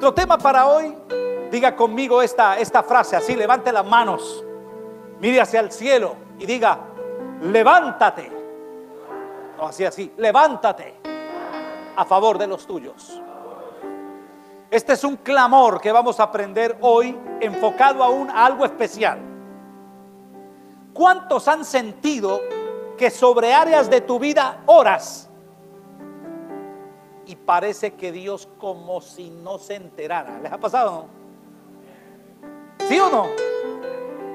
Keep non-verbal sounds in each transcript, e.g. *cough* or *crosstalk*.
Nuestro tema para hoy, diga conmigo esta, esta frase así, levante las manos, mire hacia el cielo y diga, levántate. No, así, así, levántate a favor de los tuyos. Este es un clamor que vamos a aprender hoy enfocado aún a algo especial. ¿Cuántos han sentido que sobre áreas de tu vida oras parece que Dios como si no se enterara? ¿Les ha pasado? No? ¿Sí o no?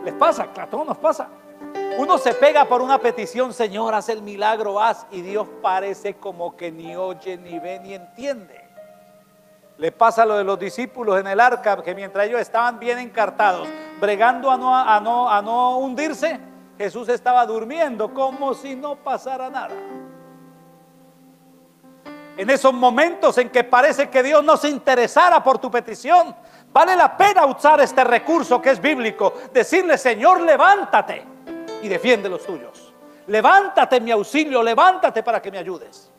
¿Les pasa? Claro, todo nos pasa. Uno se pega por una petición, Señor, haz el milagro, haz, y Dios parece como que ni oye, ni ve, ni entiende. Le pasa lo de los discípulos en el arca, que mientras ellos estaban bien encartados, bregando a no, a no, a no hundirse, Jesús estaba durmiendo como si no pasara nada. En esos momentos en que parece que Dios no se interesara por tu petición, vale la pena usar este recurso que es bíblico, decirle, Señor, levántate y defiende los tuyos. Levántate mi auxilio, levántate para que me ayudes.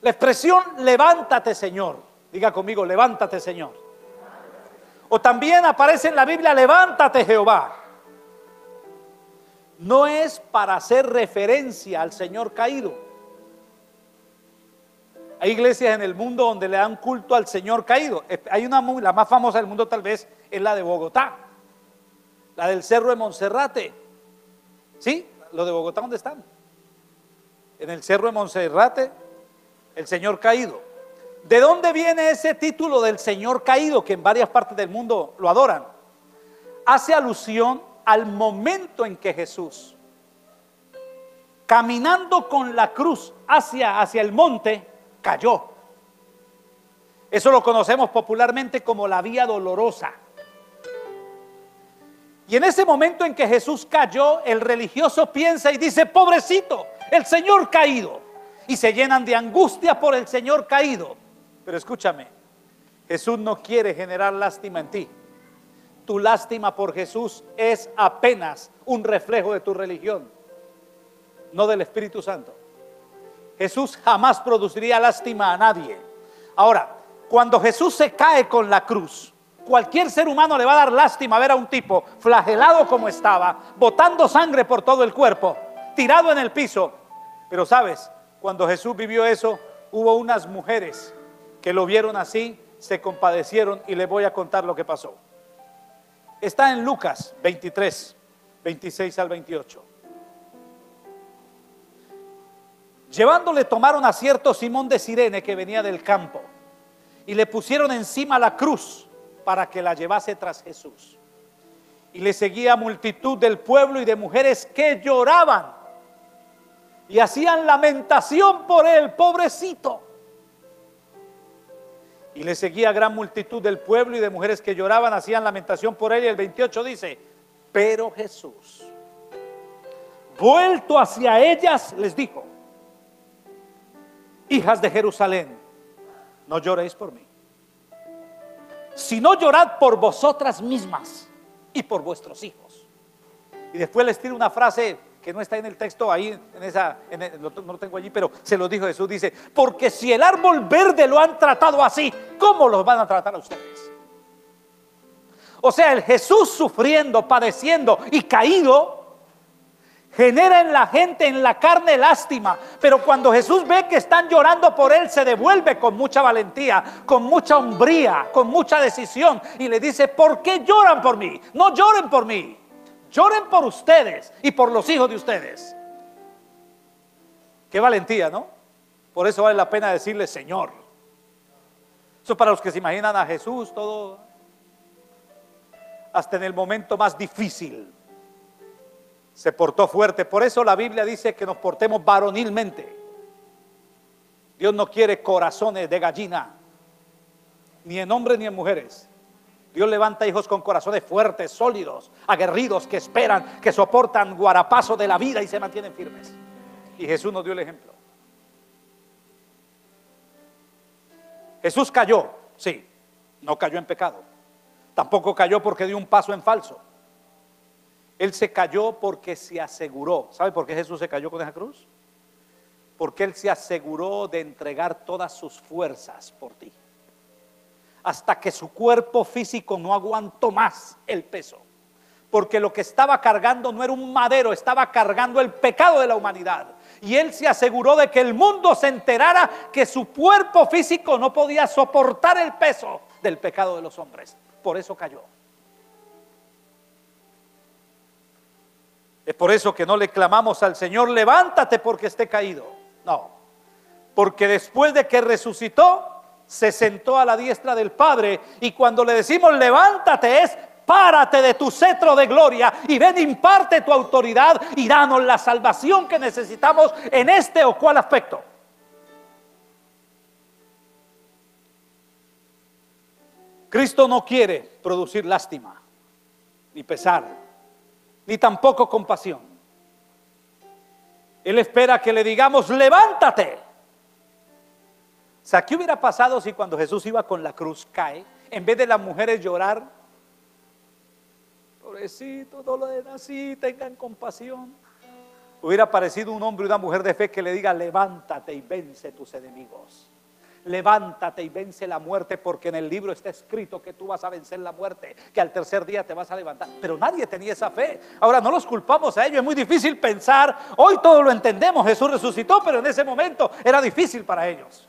La expresión levántate Señor, diga conmigo, levántate Señor. O también aparece en la Biblia, levántate Jehová. No es para hacer referencia al Señor caído. Hay iglesias en el mundo donde le dan culto al Señor caído. Hay una, la más famosa del mundo tal vez es la de Bogotá, la del Cerro de Monserrate. ¿Sí? ¿Los de Bogotá dónde están? En el Cerro de Monserrate el Señor caído. ¿De dónde viene ese título del Señor caído que en varias partes del mundo lo adoran? Hace alusión al momento en que Jesús, caminando con la cruz hacia, hacia el monte, cayó. Eso lo conocemos popularmente como la vía dolorosa. Y en ese momento en que Jesús cayó, el religioso piensa y dice, pobrecito, el Señor caído y se llenan de angustia por el Señor caído. Pero escúchame, Jesús no quiere generar lástima en ti. Tu lástima por Jesús es apenas un reflejo de tu religión, no del Espíritu Santo. Jesús jamás produciría lástima a nadie. Ahora, cuando Jesús se cae con la cruz, cualquier ser humano le va a dar lástima ver a un tipo flagelado como estaba, botando sangre por todo el cuerpo, tirado en el piso. Pero sabes, cuando Jesús vivió eso, hubo unas mujeres que lo vieron así, se compadecieron y les voy a contar lo que pasó. Está en Lucas 23, 26 al 28. Llevándole tomaron a cierto Simón de Sirene que venía del campo y le pusieron encima la cruz para que la llevase tras Jesús. Y le seguía multitud del pueblo y de mujeres que lloraban y hacían lamentación por él, pobrecito. Y le seguía gran multitud del pueblo y de mujeres que lloraban, hacían lamentación por él. Y el 28 dice, pero Jesús, vuelto hacia ellas, les dijo, hijas de Jerusalén, no lloréis por mí, sino llorad por vosotras mismas y por vuestros hijos. Y después les tira una frase que no está en el texto ahí, en esa, no lo tengo allí, pero se lo dijo Jesús, dice, porque si el árbol verde lo han tratado así, ¿cómo los van a tratar a ustedes? O sea, el Jesús sufriendo, padeciendo y caído, genera en la gente, en la carne lástima. Pero cuando Jesús ve que están llorando por él, se devuelve con mucha valentía, con mucha hombría, con mucha decisión. Y le dice, ¿por qué lloran por mí? No lloren por mí. Lloren por ustedes y por los hijos de ustedes. Qué valentía, ¿no? Por eso vale la pena decirle Señor. Eso para los que se imaginan a Jesús todo, hasta en el momento más difícil, se portó fuerte. Por eso la Biblia dice que nos portemos varonilmente. Dios no quiere corazones de gallina, ni en hombres ni en mujeres. Dios levanta hijos con corazones fuertes, sólidos, aguerridos, que esperan, que soportan guarapazo de la vida y se mantienen firmes. Y Jesús nos dio el ejemplo. Jesús cayó, sí, no cayó en pecado. Tampoco cayó porque dio un paso en falso. Él se cayó porque se aseguró. ¿Sabe por qué Jesús se cayó con esa cruz? Porque Él se aseguró de entregar todas sus fuerzas por ti. Hasta que su cuerpo físico no aguantó más el peso. Porque lo que estaba cargando no era un madero, estaba cargando el pecado de la humanidad. Y Él se aseguró de que el mundo se enterara que su cuerpo físico no podía soportar el peso del pecado de los hombres. Por eso cayó. Es por eso que no le clamamos al Señor, levántate porque esté caído. No, porque después de que resucitó, se sentó a la diestra del Padre. Y cuando le decimos levántate es párate de tu cetro de gloria y ven, imparte tu autoridad y danos la salvación que necesitamos en este o cual aspecto. Cristo no quiere producir lástima, ni pesar, ni tampoco compasión. Él espera que le digamos, levántate. O ¿qué hubiera pasado si cuando Jesús iba con la cruz cae, en vez de las mujeres llorar, pobrecito, no lo den así, tengan compasión? Hubiera aparecido un hombre y una mujer de fe que le diga, levántate y vence tus enemigos levántate y vence la muerte, porque en el libro está escrito que tú vas a vencer la muerte, que al tercer día te vas a levantar. Pero nadie tenía esa fe. Ahora no los culpamos a ellos, es muy difícil pensar, hoy todo lo entendemos, Jesús resucitó, pero en ese momento era difícil para ellos.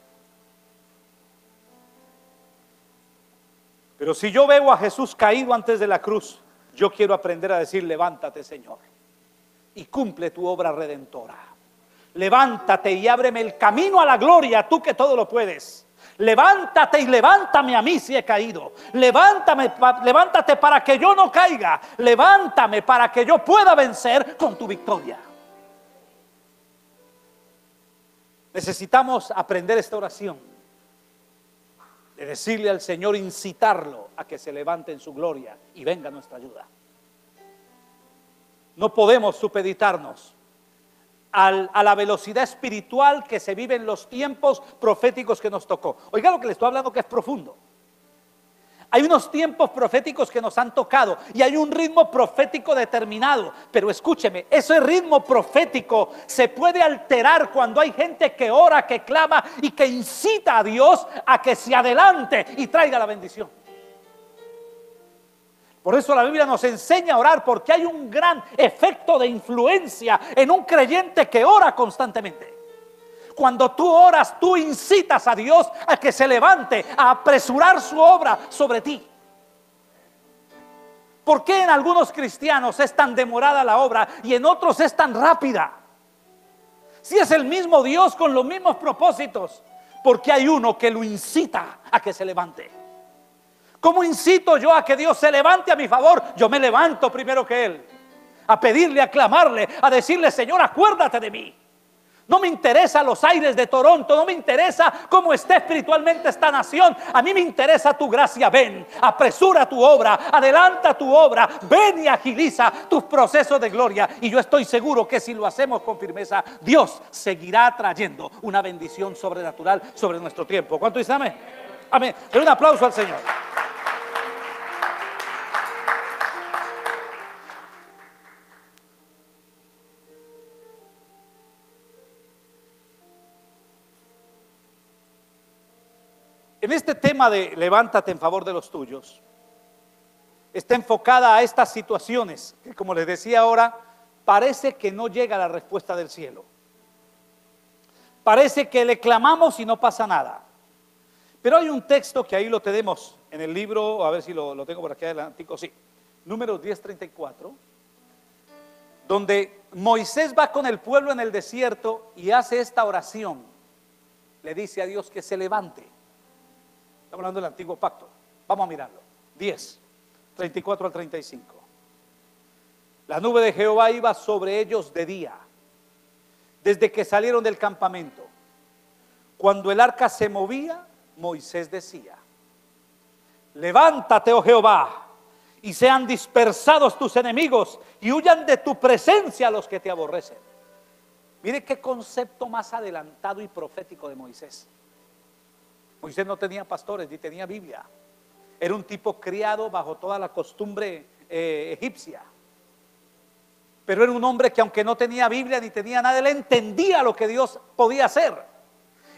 Pero si yo veo a Jesús caído antes de la cruz, yo quiero aprender a decir, levántate Señor, y cumple tu obra redentora levántate y ábreme el camino a la gloria, tú que todo lo puedes. Levántate y levántame a mí si he caído. Levántame, levántate para que yo no caiga. Levántame para que yo pueda vencer con tu victoria. Necesitamos aprender esta oración. De decirle al Señor, incitarlo a que se levante en su gloria y venga nuestra ayuda. No podemos supeditarnos a la velocidad espiritual que se vive en los tiempos proféticos que nos tocó. Oiga lo que le estoy hablando que es profundo. Hay unos tiempos proféticos que nos han tocado y hay un ritmo profético determinado. Pero escúcheme, ese ritmo profético se puede alterar cuando hay gente que ora, que clama y que incita a Dios a que se adelante y traiga la bendición. Por eso la Biblia nos enseña a orar porque hay un gran efecto de influencia en un creyente que ora constantemente. Cuando tú oras, tú incitas a Dios a que se levante, a apresurar su obra sobre ti. ¿Por qué en algunos cristianos es tan demorada la obra y en otros es tan rápida? Si es el mismo Dios con los mismos propósitos, porque hay uno que lo incita a que se levante. ¿Cómo incito yo a que Dios se levante a mi favor? Yo me levanto primero que Él. A pedirle, a clamarle, a decirle, Señor, acuérdate de mí. No me interesa los aires de Toronto, no me interesa cómo esté espiritualmente esta nación. A mí me interesa tu gracia. Ven, apresura tu obra, adelanta tu obra, ven y agiliza tus procesos de gloria. Y yo estoy seguro que si lo hacemos con firmeza, Dios seguirá trayendo una bendición sobrenatural sobre nuestro tiempo. ¿Cuánto dice amén? Amén. un aplauso al Señor. En este tema de levántate en favor de los tuyos, está enfocada a estas situaciones que, como les decía ahora, parece que no llega la respuesta del cielo. Parece que le clamamos y no pasa nada. Pero hay un texto que ahí lo tenemos en el libro, a ver si lo, tengo por aquí adelante, sí, número 1034, donde Moisés va con el pueblo en el desierto y hace esta oración. Le dice a Dios que se levante. Estamos hablando del antiguo pacto. Vamos a mirarlo. 10, 34 al 35. La nube de Jehová iba sobre ellos de día, desde que salieron del campamento. Cuando el arca se movía, Moisés decía, levántate, oh Jehová, y sean dispersados tus enemigos y huyan de tu presencia los que te aborrecen. Mire qué concepto más adelantado y profético de Moisés. Moisés no tenía pastores ni tenía Biblia. Era un tipo criado bajo toda la costumbre eh, egipcia. Pero era un hombre que aunque no tenía Biblia ni tenía nada, él entendía lo que Dios podía hacer.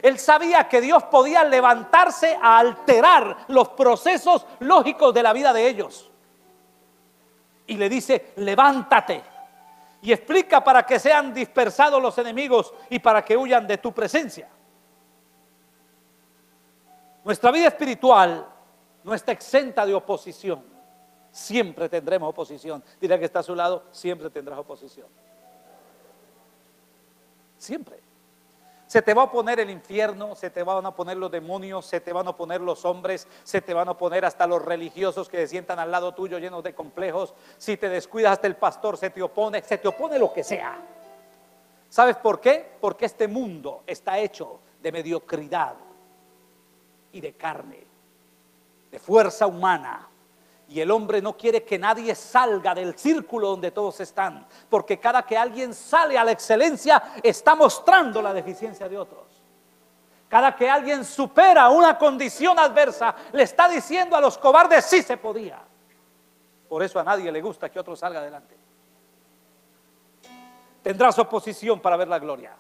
Él sabía que Dios podía levantarse a alterar los procesos lógicos de la vida de ellos. Y le dice, levántate. Y explica para que sean dispersados los enemigos y para que huyan de tu presencia. Nuestra vida espiritual no está exenta de oposición. Siempre tendremos oposición. Dirá que está a su lado, siempre tendrás oposición. Siempre. Se te va a oponer el infierno, se te van a poner los demonios, se te van a poner los hombres, se te van a poner hasta los religiosos que se sientan al lado tuyo llenos de complejos. Si te descuidas hasta el pastor se te opone, se te opone lo que sea. ¿Sabes por qué? Porque este mundo está hecho de mediocridad y de carne, de fuerza humana. Y el hombre no quiere que nadie salga del círculo donde todos están, porque cada que alguien sale a la excelencia está mostrando la deficiencia de otros. Cada que alguien supera una condición adversa, le está diciendo a los cobardes sí se podía. Por eso a nadie le gusta que otro salga adelante. Tendrás oposición para ver la gloria.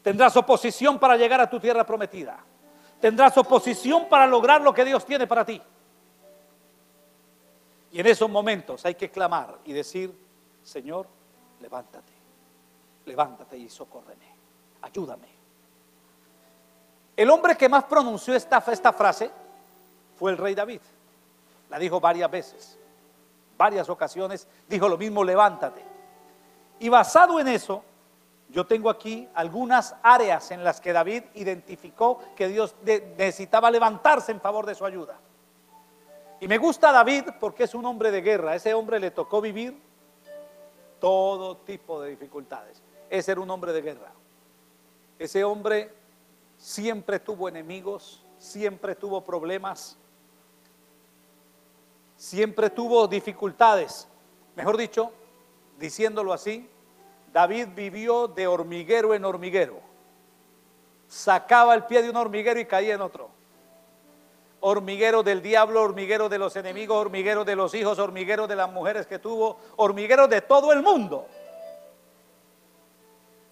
Tendrás oposición para llegar a tu tierra prometida. Tendrás oposición para lograr lo que Dios tiene para ti. Y en esos momentos hay que clamar y decir, Señor, levántate, levántate y socórreme, ayúdame. El hombre que más pronunció esta, esta frase fue el rey David. La dijo varias veces, varias ocasiones, dijo lo mismo, levántate. Y basado en eso, yo tengo aquí algunas áreas en las que David identificó que Dios necesitaba levantarse en favor de su ayuda. Y me gusta David porque es un hombre de guerra. ese hombre le tocó vivir todo tipo de dificultades. Ese era un hombre de guerra. Ese hombre siempre tuvo enemigos, siempre tuvo problemas, siempre tuvo dificultades. Mejor dicho, diciéndolo así, David vivió de hormiguero en hormiguero. Sacaba el pie de un hormiguero y caía en otro. Hormiguero del diablo, hormiguero de los enemigos, hormiguero de los hijos, hormiguero de las mujeres que tuvo, hormiguero de todo el mundo.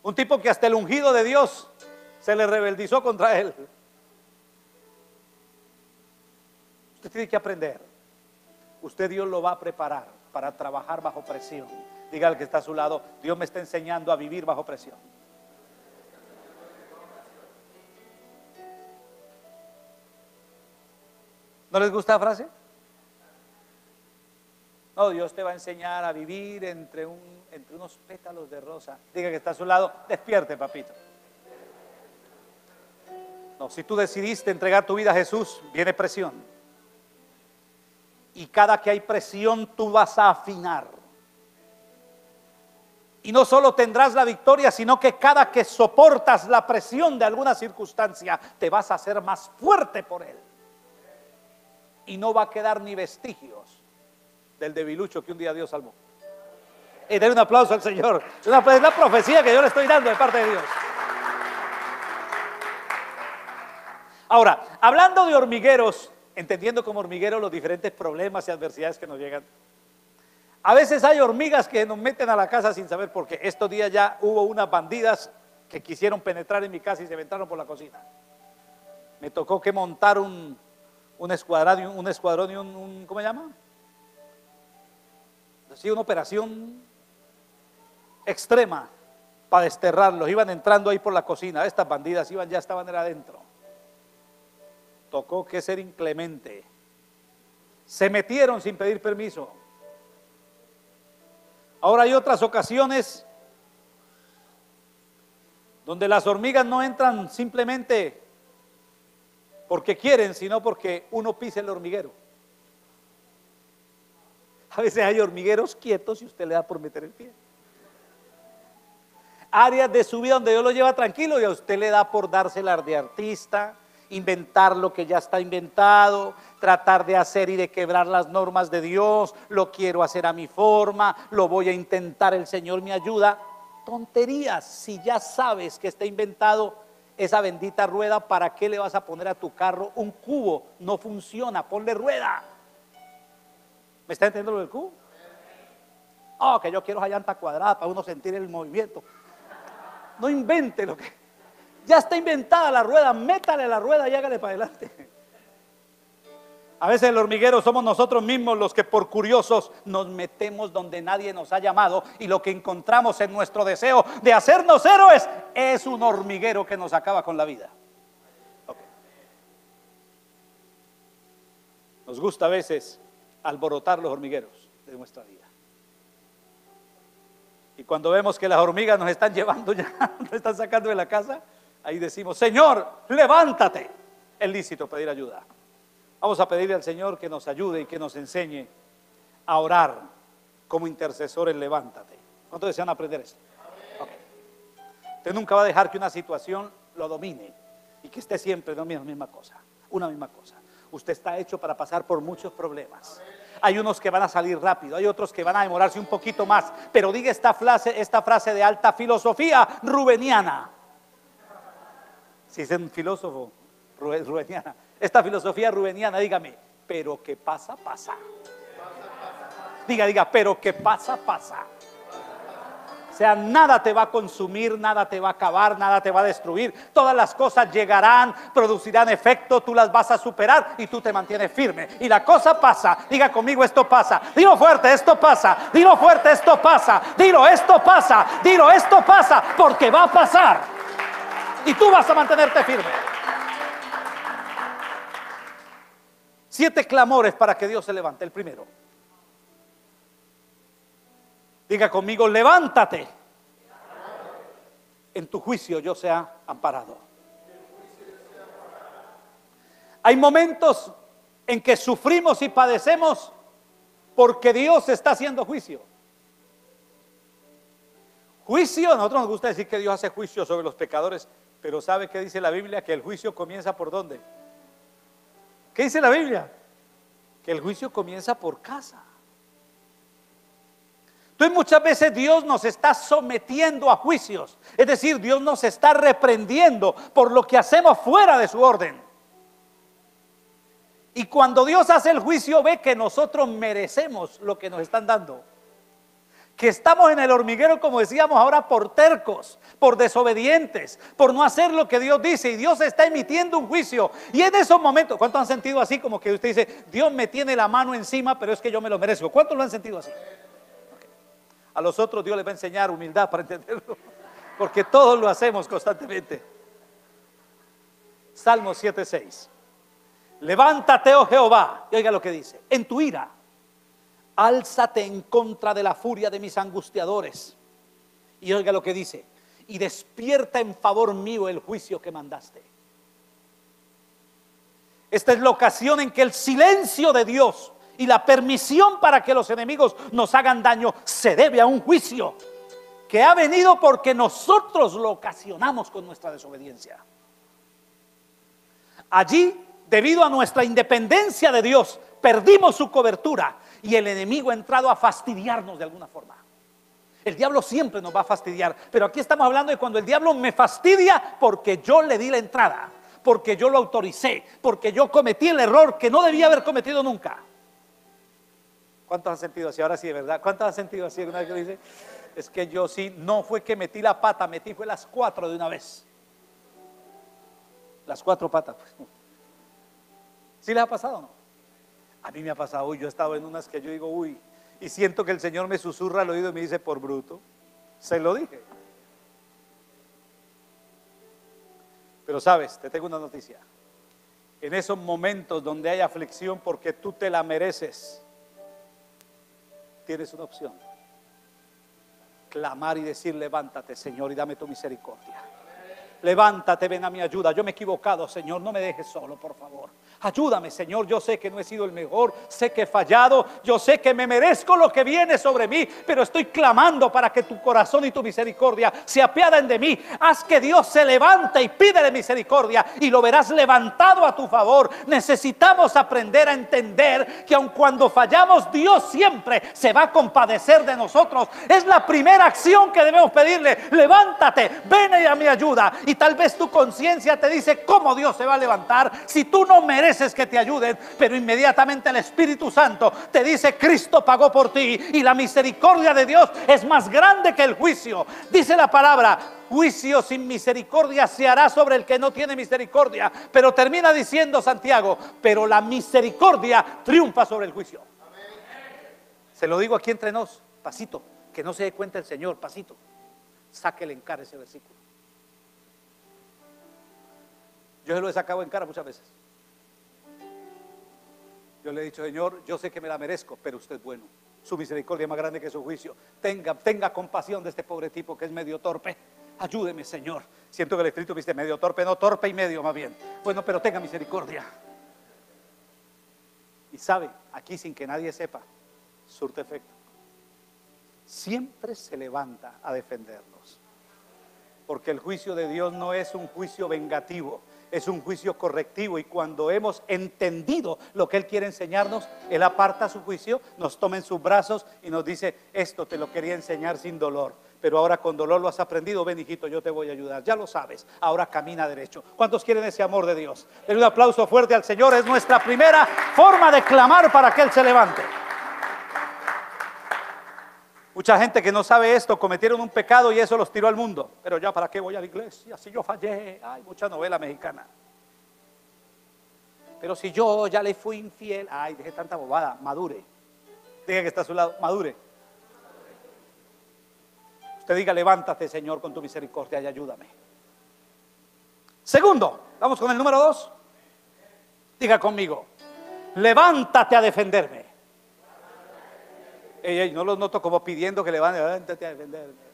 Un tipo que hasta el ungido de Dios se le rebeldizó contra él. Usted tiene que aprender. Usted Dios lo va a preparar para trabajar bajo presión Diga al que está a su lado, Dios me está enseñando a vivir bajo presión. ¿No les gusta la frase? No, Dios te va a enseñar a vivir entre, un, entre unos pétalos de rosa. Diga que está a su lado, despierte, papito. No, si tú decidiste entregar tu vida a Jesús, viene presión. Y cada que hay presión, tú vas a afinar. Y no solo tendrás la victoria, sino que cada que soportas la presión de alguna circunstancia, te vas a hacer más fuerte por él. Y no va a quedar ni vestigios del debilucho que un día Dios salvó. Y den un aplauso al Señor. Es una, profecía que yo le estoy dando de parte de Dios. Ahora, hablando de hormigueros, entendiendo como hormigueros los diferentes problemas y adversidades que nos llegan, a veces hay hormigas que nos meten a la casa sin saber por qué. Estos días ya hubo unas bandidas que quisieron penetrar en mi casa y se entraron por la cocina. Me tocó que montar un, un escuadrón, un escuadrón y un, ¿cómo se llama? Así una operación extrema para desterrarlos. Iban entrando ahí por la cocina. Estas bandidas iban, ya estaban adentro. Tocó que ser inclemente. Se metieron sin pedir permiso. Ahora hay otras ocasiones donde las hormigas no entran simplemente porque quieren, sino porque uno pisa el hormiguero. *laughs* A veces hay hormigueros quietos y usted le da por meter el pie. Áreas de su vida donde Dios lo lleva tranquilo y a usted le da por dárselas de artista, inventar lo que ya está inventado, tratar de hacer y de quebrar las normas de Dios, lo quiero hacer a mi forma, lo voy a intentar, el Señor me ayuda. Tonterías, si ya sabes que está inventado esa bendita rueda, ¿para qué le vas a poner a tu carro un cubo? No funciona, ponle rueda. ¿Me está entendiendo lo del cubo? Oh, que yo quiero esa llanta cuadrada para uno sentir el movimiento. No invente lo que. Ya está inventada la rueda, métale la rueda y hágale para adelante. A veces el hormiguero somos nosotros mismos los que por curiosos nos metemos donde nadie nos ha llamado y lo que encontramos en nuestro deseo de hacernos héroes es un hormiguero que nos acaba con la vida. Nos gusta a veces alborotar los hormigueros de nuestra vida. Y cuando vemos que las hormigas nos están llevando ya, *laughs* nos están sacando de la casa, ahí decimos, Señor, levántate. Es lícito pedir ayuda. Vamos a pedirle al Señor que nos ayude y que nos enseñe a orar como intercesores, levántate. ¿Cuántos desean aprender esto? Usted nunca va a dejar que una situación lo domine y que esté siempre en la misma cosa, una misma cosa. Usted está hecho para pasar por muchos problemas. Hay unos que van a salir rápido, hay otros que van a demorarse un poquito más. Pero diga esta frase, esta frase de alta filosofía rubeniana. Si es un filósofo rubeniana, esta filosofía rubeniana, dígame, pero que pasa, pasa. Diga, diga, pero que pasa, pasa. O sea, nada te va a consumir, nada te va a acabar, nada te va a destruir. Todas las cosas llegarán, producirán efecto, tú las vas a superar y tú te mantienes firme. Y la cosa pasa. Diga conmigo, esto pasa. Dilo fuerte, esto pasa. Dilo fuerte, esto pasa. Dilo, esto pasa. Dilo, esto pasa. Porque va a pasar. Y tú vas a mantenerte firme. Siete clamores para que Dios se levante. El primero. Diga conmigo, levántate. En tu juicio yo sea amparado. Hay momentos en que sufrimos y padecemos porque Dios está haciendo juicio. Juicio, a nosotros nos gusta decir que Dios hace juicio sobre los pecadores, pero ¿sabe qué dice la Biblia? Que el juicio comienza por dónde? ¿Qué dice la Biblia? Que el juicio comienza por casa. Entonces muchas veces Dios nos está sometiendo a juicios. Es decir, Dios nos está reprendiendo por lo que hacemos fuera de su orden. Y cuando Dios hace el juicio ve que nosotros merecemos lo que nos están dando. Que estamos en el hormiguero, como decíamos ahora, por tercos, por desobedientes, por no hacer lo que Dios dice. Y Dios está emitiendo un juicio. Y en esos momentos, ¿cuántos han sentido así? Como que usted dice, Dios me tiene la mano encima, pero es que yo me lo merezco. ¿Cuántos lo han sentido así? A los otros Dios les va a enseñar humildad para entenderlo, porque todos lo hacemos constantemente. Salmo 7:6. Levántate, oh Jehová, y oiga lo que dice, en tu ira, álzate en contra de la furia de mis angustiadores. Y oiga lo que dice, y despierta en favor mío el juicio que mandaste. Esta es la ocasión en que el silencio de Dios y la permisión para que los enemigos nos hagan daño se debe a un juicio que ha venido porque nosotros lo ocasionamos con nuestra desobediencia. Allí, debido a nuestra independencia de Dios, perdimos su cobertura y el enemigo ha entrado a fastidiarnos de alguna forma. El diablo siempre nos va a fastidiar, pero aquí estamos hablando de cuando el diablo me fastidia porque yo le di la entrada, porque yo lo autoricé, porque yo cometí el error que no debía haber cometido nunca. ¿Cuántos han sentido así? Ahora sí, de verdad. ¿Cuántos han sentido así? Que dice, es que yo sí, no fue que metí la pata, metí fue las cuatro de una vez. Las cuatro patas. Pues. ¿Sí les ha pasado o no? A mí me ha pasado, uy, yo he estado en unas que yo digo, uy, y siento que el Señor me susurra al oído y me dice, por bruto. Se lo dije. Pero sabes, te tengo una noticia. En esos momentos donde hay aflicción porque tú te la mereces, tienes una opción. Clamar y decir, levántate Señor y dame tu misericordia. Levántate, ven a mi ayuda. Yo me he equivocado, Señor. No me dejes solo, por favor. Ayúdame, Señor. Yo sé que no he sido el mejor, sé que he fallado, yo sé que me merezco lo que viene sobre mí, pero estoy clamando para que tu corazón y tu misericordia se apiaden de mí. Haz que Dios se levante y pídele misericordia y lo verás levantado a tu favor. Necesitamos aprender a entender que aun cuando fallamos, Dios siempre se va a compadecer de nosotros. Es la primera acción que debemos pedirle. Levántate, ven a mi ayuda. Y tal vez tu conciencia te dice, ¿cómo Dios se va a levantar si tú no mereces? Mereces que te ayuden, pero inmediatamente el Espíritu Santo te dice, Cristo pagó por ti y la misericordia de Dios es más grande que el juicio. Dice la palabra, juicio sin misericordia se hará sobre el que no tiene misericordia. Pero termina diciendo Santiago, pero la misericordia triunfa sobre el juicio. Se lo digo aquí entre nos, pasito, que no se dé cuenta el Señor, pasito. Sáquele en cara ese versículo. Yo se lo he sacado en cara muchas veces. Yo le he dicho, Señor, yo sé que me la merezco, pero usted es bueno. Su misericordia es más grande que su juicio. Tenga, tenga compasión de este pobre tipo que es medio torpe. Ayúdeme, Señor. Siento que el Espíritu me dice medio torpe, no torpe y medio más bien. Bueno, pero tenga misericordia. Y sabe, aquí sin que nadie sepa, surte efecto. Siempre se levanta a defendernos. Porque el juicio de Dios no es un juicio vengativo, es un juicio correctivo y cuando hemos entendido lo que Él quiere enseñarnos, Él aparta su juicio, nos toma en sus brazos y nos dice, esto te lo quería enseñar sin dolor, pero ahora con dolor lo has aprendido, ven hijito, yo te voy a ayudar, ya lo sabes, ahora camina derecho. ¿Cuántos quieren ese amor de Dios? Denle un aplauso fuerte al Señor, es nuestra primera forma de clamar para que Él se levante. Mucha gente que no sabe esto cometieron un pecado y eso los tiró al mundo. Pero ya, ¿para qué voy a la iglesia? Si yo fallé. Hay mucha novela mexicana. Pero si yo ya le fui infiel, ay, dejé tanta bobada, madure. Diga que está a su lado, madure. Usted diga, levántate, Señor, con tu misericordia y ayúdame. Segundo, vamos con el número dos. Diga conmigo, levántate a defenderme no los noto como pidiendo que levántate a defenderme.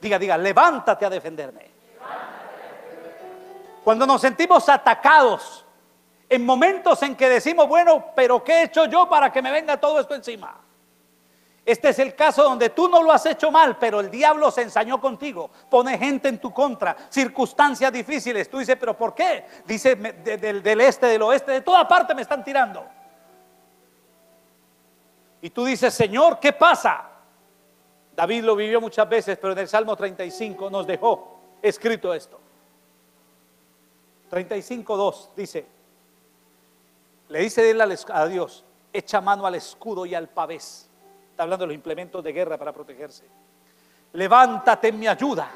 Diga, diga, levántate a defenderme. Cuando nos sentimos atacados, en momentos en que decimos, bueno, pero ¿qué he hecho yo para que me venga todo esto encima? Este es el caso donde tú no lo has hecho mal, pero el diablo se ensañó contigo, pone gente en tu contra, circunstancias difíciles. Tú dices, pero ¿por qué? Dice del este, del oeste, de toda parte me están tirando. Y tú dices, Señor, ¿qué pasa? David lo vivió muchas veces, pero en el Salmo 35 nos dejó escrito esto. 35.2 dice, le dice él a Dios, echa mano al escudo y al pavés. Está hablando de los implementos de guerra para protegerse. Levántate en mi ayuda,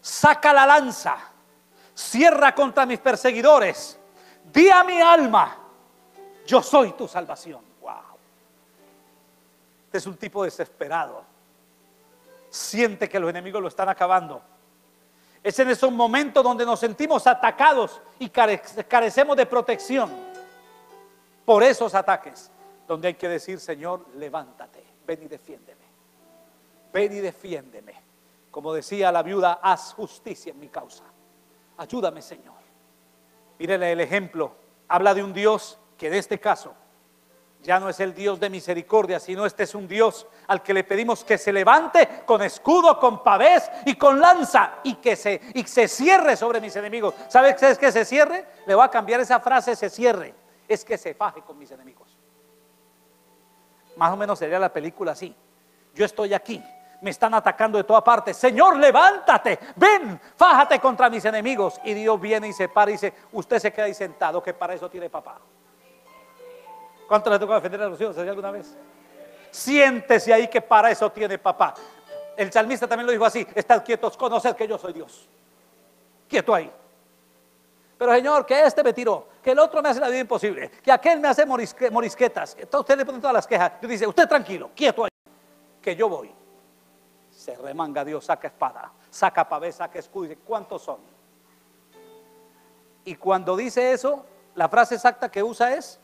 saca la lanza, cierra contra mis perseguidores, di a mi alma, yo soy tu salvación. Este es un tipo desesperado. Siente que los enemigos lo están acabando. Es en esos momentos donde nos sentimos atacados y carecemos de protección por esos ataques, donde hay que decir, Señor, levántate, ven y defiéndeme. Ven y defiéndeme. Como decía la viuda, haz justicia en mi causa. Ayúdame, Señor. Mírele el ejemplo. Habla de un Dios que en este caso ya no es el Dios de misericordia, sino este es un Dios al que le pedimos que se levante con escudo, con pavés y con lanza y que se, y se cierre sobre mis enemigos. ¿Sabes qué es que se cierre? Le voy a cambiar esa frase, se cierre. Es que se faje con mis enemigos. Más o menos sería la película así. Yo estoy aquí, me están atacando de toda parte. Señor, levántate, ven, fájate contra mis enemigos. Y Dios viene y se para y dice, usted se queda ahí sentado, que para eso tiene papá. ¿Cuánto le tocó defender a los hijos alguna vez? Siéntese ahí que para eso tiene papá. El salmista también lo dijo así, estad quietos, conoced que yo soy Dios. Quieto ahí. Pero Señor, que este me tiró, que el otro me hace la vida imposible, que aquel me hace morisquetas. Entonces usted le pone todas las quejas. Yo dice, usted tranquilo, quieto ahí, que yo voy. Se remanga Dios, saca espada, saca pavés, saca escudo. Dice, ¿cuántos son? Y cuando dice eso, la frase exacta que usa es,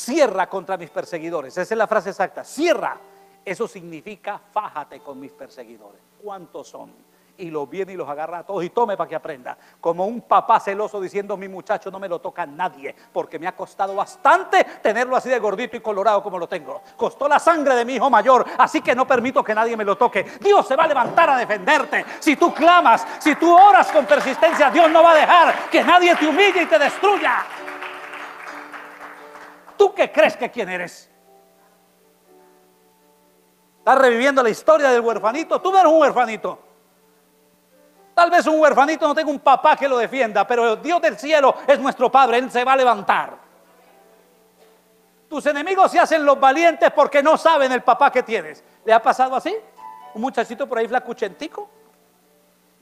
Cierra contra mis perseguidores. Esa es la frase exacta. Cierra. Eso significa fájate con mis perseguidores. ¿Cuántos son? Y los viene y los agarra a todos y tome para que aprenda. Como un papá celoso diciendo, mi muchacho no me lo toca nadie, porque me ha costado bastante tenerlo así de gordito y colorado como lo tengo. Costó la sangre de mi hijo mayor, así que no permito que nadie me lo toque. Dios se va a levantar a defenderte. Si tú clamas, si tú oras con persistencia, Dios no va a dejar que nadie te humille y te destruya. ¿Tú qué crees que quién eres? Estás reviviendo la historia del huerfanito. Tú no eres un huerfanito. Tal vez un huerfanito no tenga un papá que lo defienda, pero Dios del cielo es nuestro Padre, Él se va a levantar. Tus enemigos se hacen los valientes porque no saben el papá que tienes. ¿Le ha pasado así? Un muchachito por ahí flacuchentico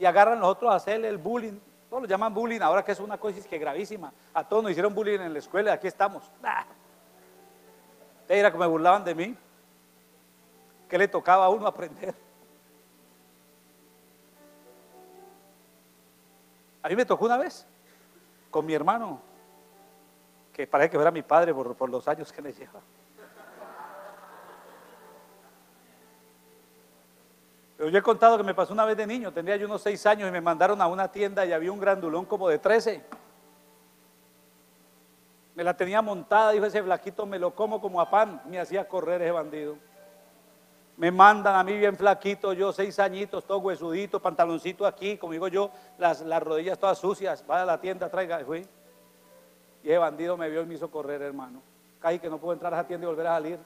y agarran los otros a hacerle el bullying. Todos lo llaman bullying ahora que es una cosa que gravísima. A todos nos hicieron bullying en la escuela y aquí estamos. Era que me burlaban de mí. ¿Qué le tocaba a uno aprender? A mí me tocó una vez con mi hermano, que parece que era mi padre por, por los años que me lleva. Pero yo he contado que me pasó una vez de niño, tendría yo unos seis años y me mandaron a una tienda y había un grandulón como de 13. Me la tenía montada, dijo ese flaquito, me lo como como a pan. Me hacía correr ese bandido. Me mandan a mí bien flaquito, yo seis añitos, todo huesudito, pantaloncito aquí, como digo yo, las, las rodillas todas sucias. Vaya a la tienda, traiga, fui. Y ese bandido me vio y me hizo correr, hermano. Caí que no puedo entrar a esa tienda y volver a salir.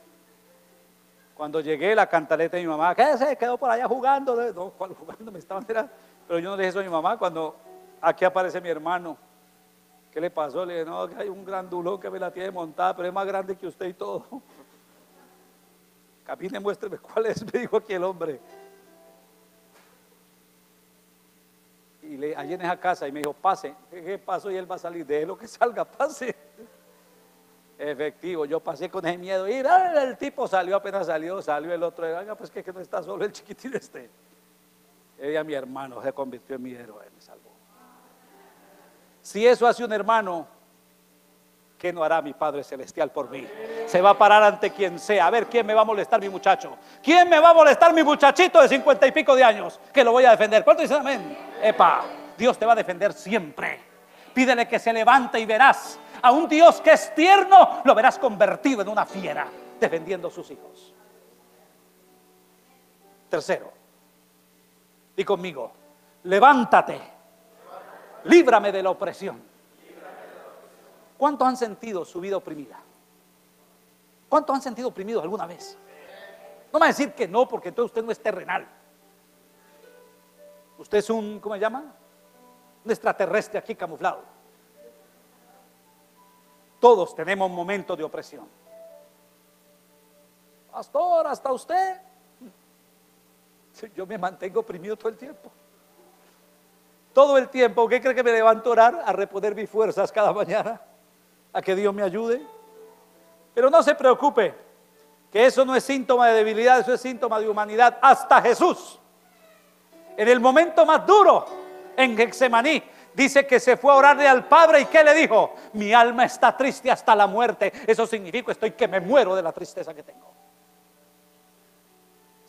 Cuando llegué, la cantaleta de mi mamá, ¿qué se quedó por allá jugando? No, ¿cuál jugando? Me estaban. Pero yo no le dije eso a mi mamá cuando aquí aparece mi hermano. ¿Qué le pasó? Le dije, no, que hay un grandulón que me la tiene montada, pero es más grande que usted y todo. *laughs* Camine, muéstreme cuál es, *laughs* me dijo aquí el hombre. Y le, allí en esa casa y me dijo, pase. ¿Qué pasó? Y él va a salir, de lo que salga, *laughs* pase. Efectivo, yo pasé con ese miedo y el tipo salió, apenas salió, salió el otro, venga, pues que, no está solo el chiquitín este. Ella, mi hermano, se convirtió en mi héroe, me salvó. Si eso hace un hermano, ¿qué no hará mi Padre Celestial por mí? Se va a parar ante quien sea. A ver, ¿quién me va a molestar mi muchacho? ¿Quién me va a molestar mi muchachito de cincuenta y pico de años? Que lo voy a defender. ¿Cuánto dicen amén? Epa, Dios te va a defender siempre. Pídele que se levante y verás a un Dios que es tierno, lo verás convertido en una fiera, defendiendo a sus hijos. Tercero, di conmigo, levántate, líbrame de la opresión. ¿Cuántos han sentido su vida oprimida? ¿Cuántos han sentido oprimidos alguna vez? No me va a decir que no, porque entonces usted no es terrenal. Usted es un, ¿cómo se llama? Un extraterrestre aquí camuflado. Todos tenemos momentos de opresión. Pastor, hasta usted. Yo me mantengo oprimido todo el tiempo. Todo el tiempo. ¿Qué cree que me levanto a orar? A reponer mis fuerzas cada mañana. A que Dios me ayude. Pero no se preocupe. Que eso no es síntoma de debilidad, eso es síntoma de humanidad. Hasta Jesús. En el momento más duro, en Getsemaní, dice que se fue a orarle al Padre y que le dijo, mi alma está triste hasta la muerte. Eso significa estoy que me muero de la tristeza que tengo.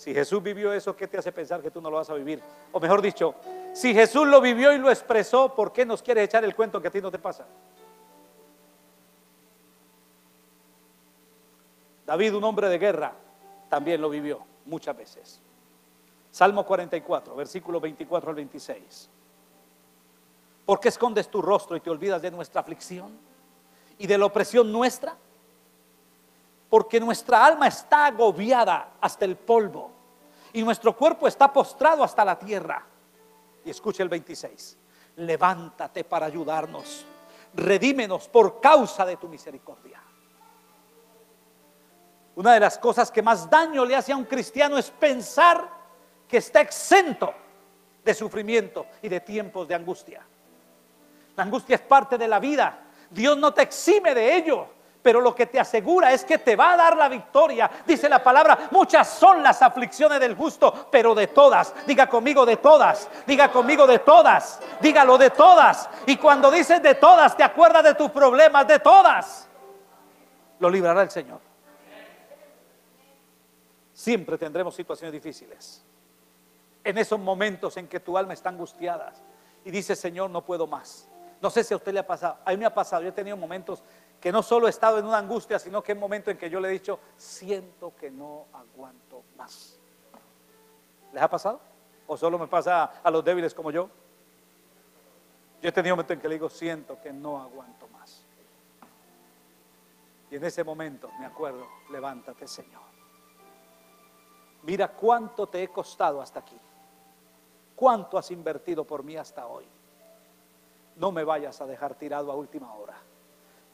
Si Jesús vivió eso, ¿qué te hace pensar que tú no lo vas a vivir? O mejor dicho, si Jesús lo vivió y lo expresó, ¿por qué nos quieres echar el cuento que a ti no te pasa? David, un hombre de guerra, también lo vivió muchas veces. Salmo 44, versículo 24 al 26. ¿Por qué escondes tu rostro y te olvidas de nuestra aflicción y de la opresión nuestra? Porque nuestra alma está agobiada hasta el polvo y nuestro cuerpo está postrado hasta la tierra. Y escucha el 26. Levántate para ayudarnos. Redímenos por causa de tu misericordia. Una de las cosas que más daño le hace a un cristiano es pensar que está exento de sufrimiento y de tiempos de angustia. La angustia es parte de la vida. Dios no te exime de ello, pero lo que te asegura es que te va a dar la victoria. Dice la palabra, muchas son las aflicciones del justo, pero de todas, diga conmigo de todas, diga conmigo de todas, dígalo de todas. Y cuando dices de todas, te acuerdas de tus problemas, de todas. Lo librará el Señor. Siempre tendremos situaciones difíciles. En esos momentos en que tu alma está angustiada y dice, Señor, no puedo más. No sé si a usted le ha pasado. A mí me ha pasado. Yo he tenido momentos que no solo he estado en una angustia, sino que en momentos en que yo le he dicho, siento que no aguanto más. ¿Les ha pasado? ¿O solo me pasa a los débiles como yo? Yo he tenido momentos en que le digo, siento que no aguanto más. Y en ese momento me acuerdo, levántate Señor. Mira cuánto te he costado hasta aquí. cuánto has invertido por mí hasta hoy. No me vayas a dejar tirado a última hora.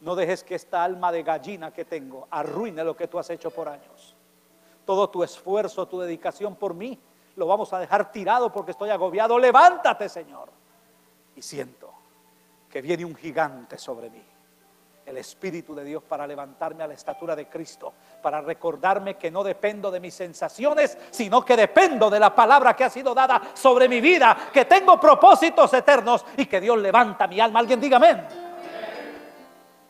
No dejes que esta alma de gallina que tengo arruine lo que tú has hecho por años. Todo tu esfuerzo, tu dedicación por mí, lo vamos a dejar tirado porque estoy agobiado. Levántate, Señor. Y siento que viene un gigante sobre mí el Espíritu de Dios para levantarme a la estatura de Cristo, para recordarme que no dependo de mis sensaciones, sino que dependo de la palabra que ha sido dada sobre mi vida, que tengo propósitos eternos y que Dios levanta mi alma. Alguien diga amén.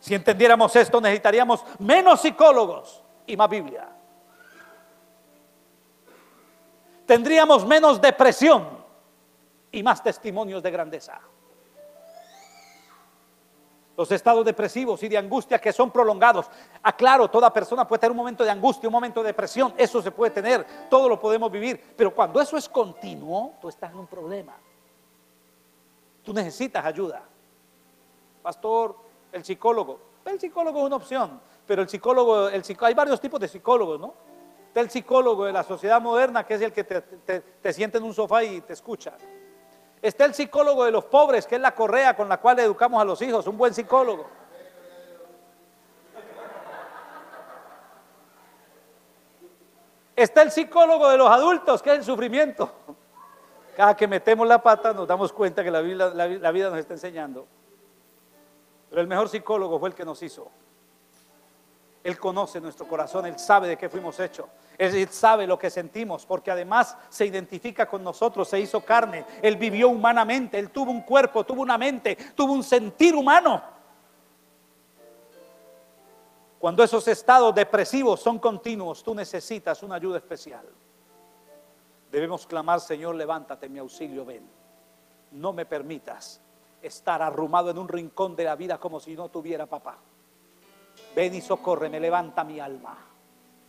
Si entendiéramos esto, necesitaríamos menos psicólogos y más Biblia. Tendríamos menos depresión y más testimonios de grandeza los estados depresivos y de angustia que son prolongados. Aclaro, toda persona puede tener un momento de angustia, un momento de depresión, eso se puede tener, todo lo podemos vivir, pero cuando eso es continuo, tú estás en un problema. Tú necesitas ayuda. Pastor, el psicólogo, el psicólogo es una opción, pero el psicólogo, el hay varios tipos de psicólogos, ¿no? Está el psicólogo de la sociedad moderna, que es el que te, te en un sofá y te escucha. Está el psicólogo de los pobres, que es la correa con la cual educamos a los hijos, un buen psicólogo. Está el psicólogo de los adultos, que es el sufrimiento. Cada que metemos la pata nos damos cuenta que la la vida nos está enseñando. Pero el mejor psicólogo fue el que nos hizo. Él conoce nuestro corazón, Él sabe de qué fuimos hechos. Él sabe lo que sentimos, porque además se identifica con nosotros, se hizo carne, Él vivió humanamente, Él tuvo un cuerpo, tuvo una mente, tuvo un sentir humano. Cuando esos estados depresivos son continuos, tú necesitas una ayuda especial. Debemos clamar, Señor, levántate, mi auxilio, ven. No me permitas estar arrumado en un rincón de la vida como si no tuviera papá. Ven y socorre, me levanta mi alma.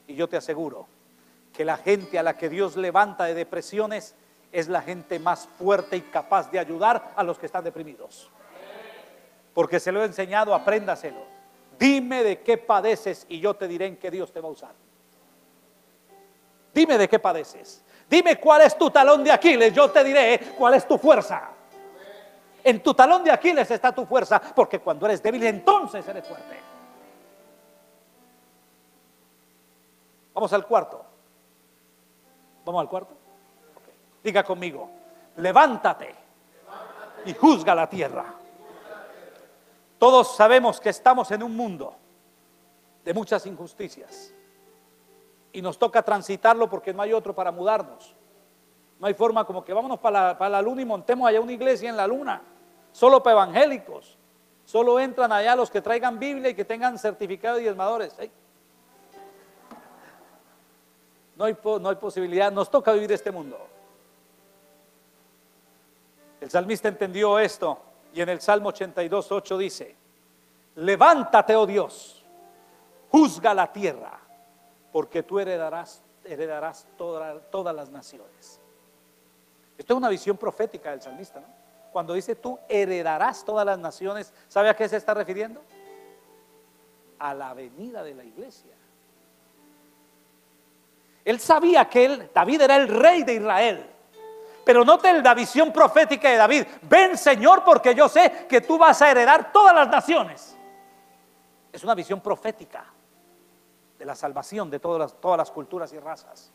Y yo te aseguro que la gente a la que Dios levanta de depresiones es la gente más fuerte y capaz de ayudar a los que están deprimidos. Porque se lo he enseñado, apréndaselo. Dime de qué padeces y yo te diré en qué Dios te va a usar. Dime de qué padeces. Dime cuál es tu talón de Aquiles, yo te diré cuál es tu fuerza. En tu talón de Aquiles está tu fuerza, porque cuando eres débil entonces eres fuerte. Vamos al cuarto. Vamos al cuarto. Diga conmigo, levántate y juzga la tierra. Todos sabemos que estamos en un mundo de muchas injusticias y nos toca transitarlo porque no hay otro para mudarnos. No hay forma como que vámonos para la, luna y montemos allá una iglesia en la luna, solo para evangélicos. Solo entran allá los que traigan Biblia y que tengan certificado de diezmadores. No hay, no hay posibilidad, nos toca vivir este mundo. El salmista entendió esto y en el Salmo 82, 8 dice, levántate, oh Dios, juzga la tierra, porque tú heredarás, heredarás todas las naciones. Esto es una visión profética del salmista, ¿no? Cuando dice tú heredarás todas las naciones, ¿sabe a qué se está refiriendo? A la venida de la iglesia. Él sabía que él, David era el rey de Israel. Pero note la visión profética de David. Ven Señor porque yo sé que tú vas a heredar todas las naciones. Es una visión profética de la salvación de todas todas las culturas y razas.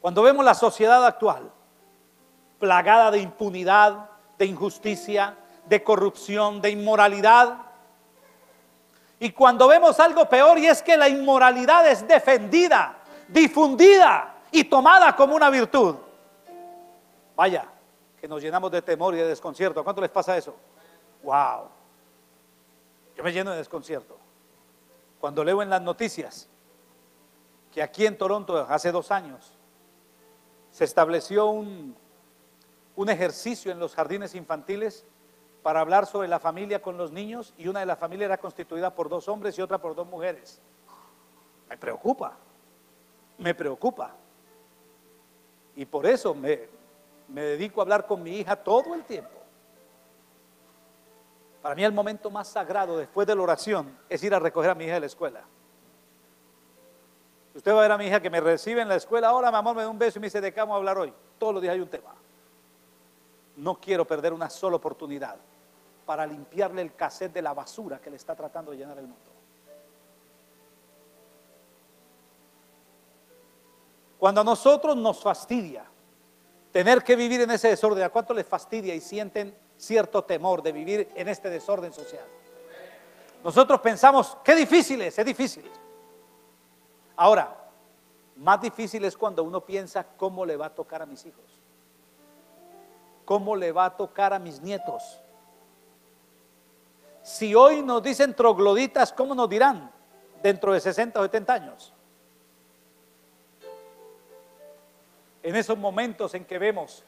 Cuando vemos la sociedad actual, plagada de impunidad, de injusticia, de corrupción, de inmoralidad, y cuando vemos algo peor y es que la inmoralidad es defendida, difundida y tomada como una virtud. Vaya, que nos llenamos de temor y de desconcierto. ¿Cuánto les pasa eso? Wow. Yo me lleno de desconcierto. Cuando leo en las noticias que aquí en Toronto hace dos años se estableció un, un ejercicio en los jardines infantiles para hablar sobre la familia con los niños y una de las familias era constituida por dos hombres y otra por dos mujeres. Me preocupa, me preocupa. Y por eso me, me dedico a hablar con mi hija todo el tiempo. Para mí el momento más sagrado después de la oración es ir a recoger a mi hija de la escuela. Usted va a ver a mi hija que me recibe en la escuela, ahora mi amor me da un beso y me dice, ¿de qué vamos a hablar hoy? Todos los días hay un tema. No quiero perder una sola oportunidad para limpiarle el cassette de la basura que le está tratando de llenar el mundo. Cuando a nosotros nos fastidia tener que vivir en ese desorden, ¿a cuánto les fastidia y sienten cierto temor de vivir en este desorden social? Nosotros pensamos, qué difícil es, es difícil. Ahora, más difícil es cuando uno piensa cómo le va a tocar a mis hijos, cómo le va a tocar a mis nietos. Si hoy nos dicen trogloditas, ¿cómo nos dirán dentro de 60 o 70 años? En esos momentos en que vemos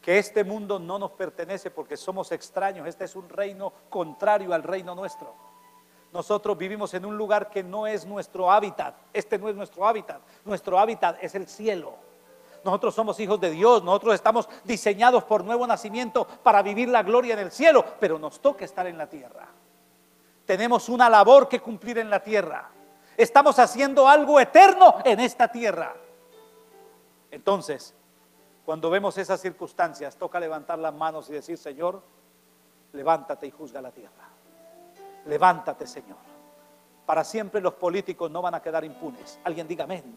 que este mundo no nos pertenece porque somos extraños, este es un reino contrario al reino nuestro. Nosotros vivimos en un lugar que no es nuestro hábitat, este no es nuestro hábitat, nuestro hábitat es el cielo. Nosotros somos hijos de Dios, nosotros estamos diseñados por nuevo nacimiento para vivir la gloria en el cielo, pero nos toca estar en la tierra. Tenemos una labor que cumplir en la tierra. Estamos haciendo algo eterno en esta tierra. Entonces, cuando vemos esas circunstancias, toca levantar las manos y decir, Señor, levántate y juzga la tierra. Levántate, Señor. Para siempre los políticos no van a quedar impunes. Alguien diga amén.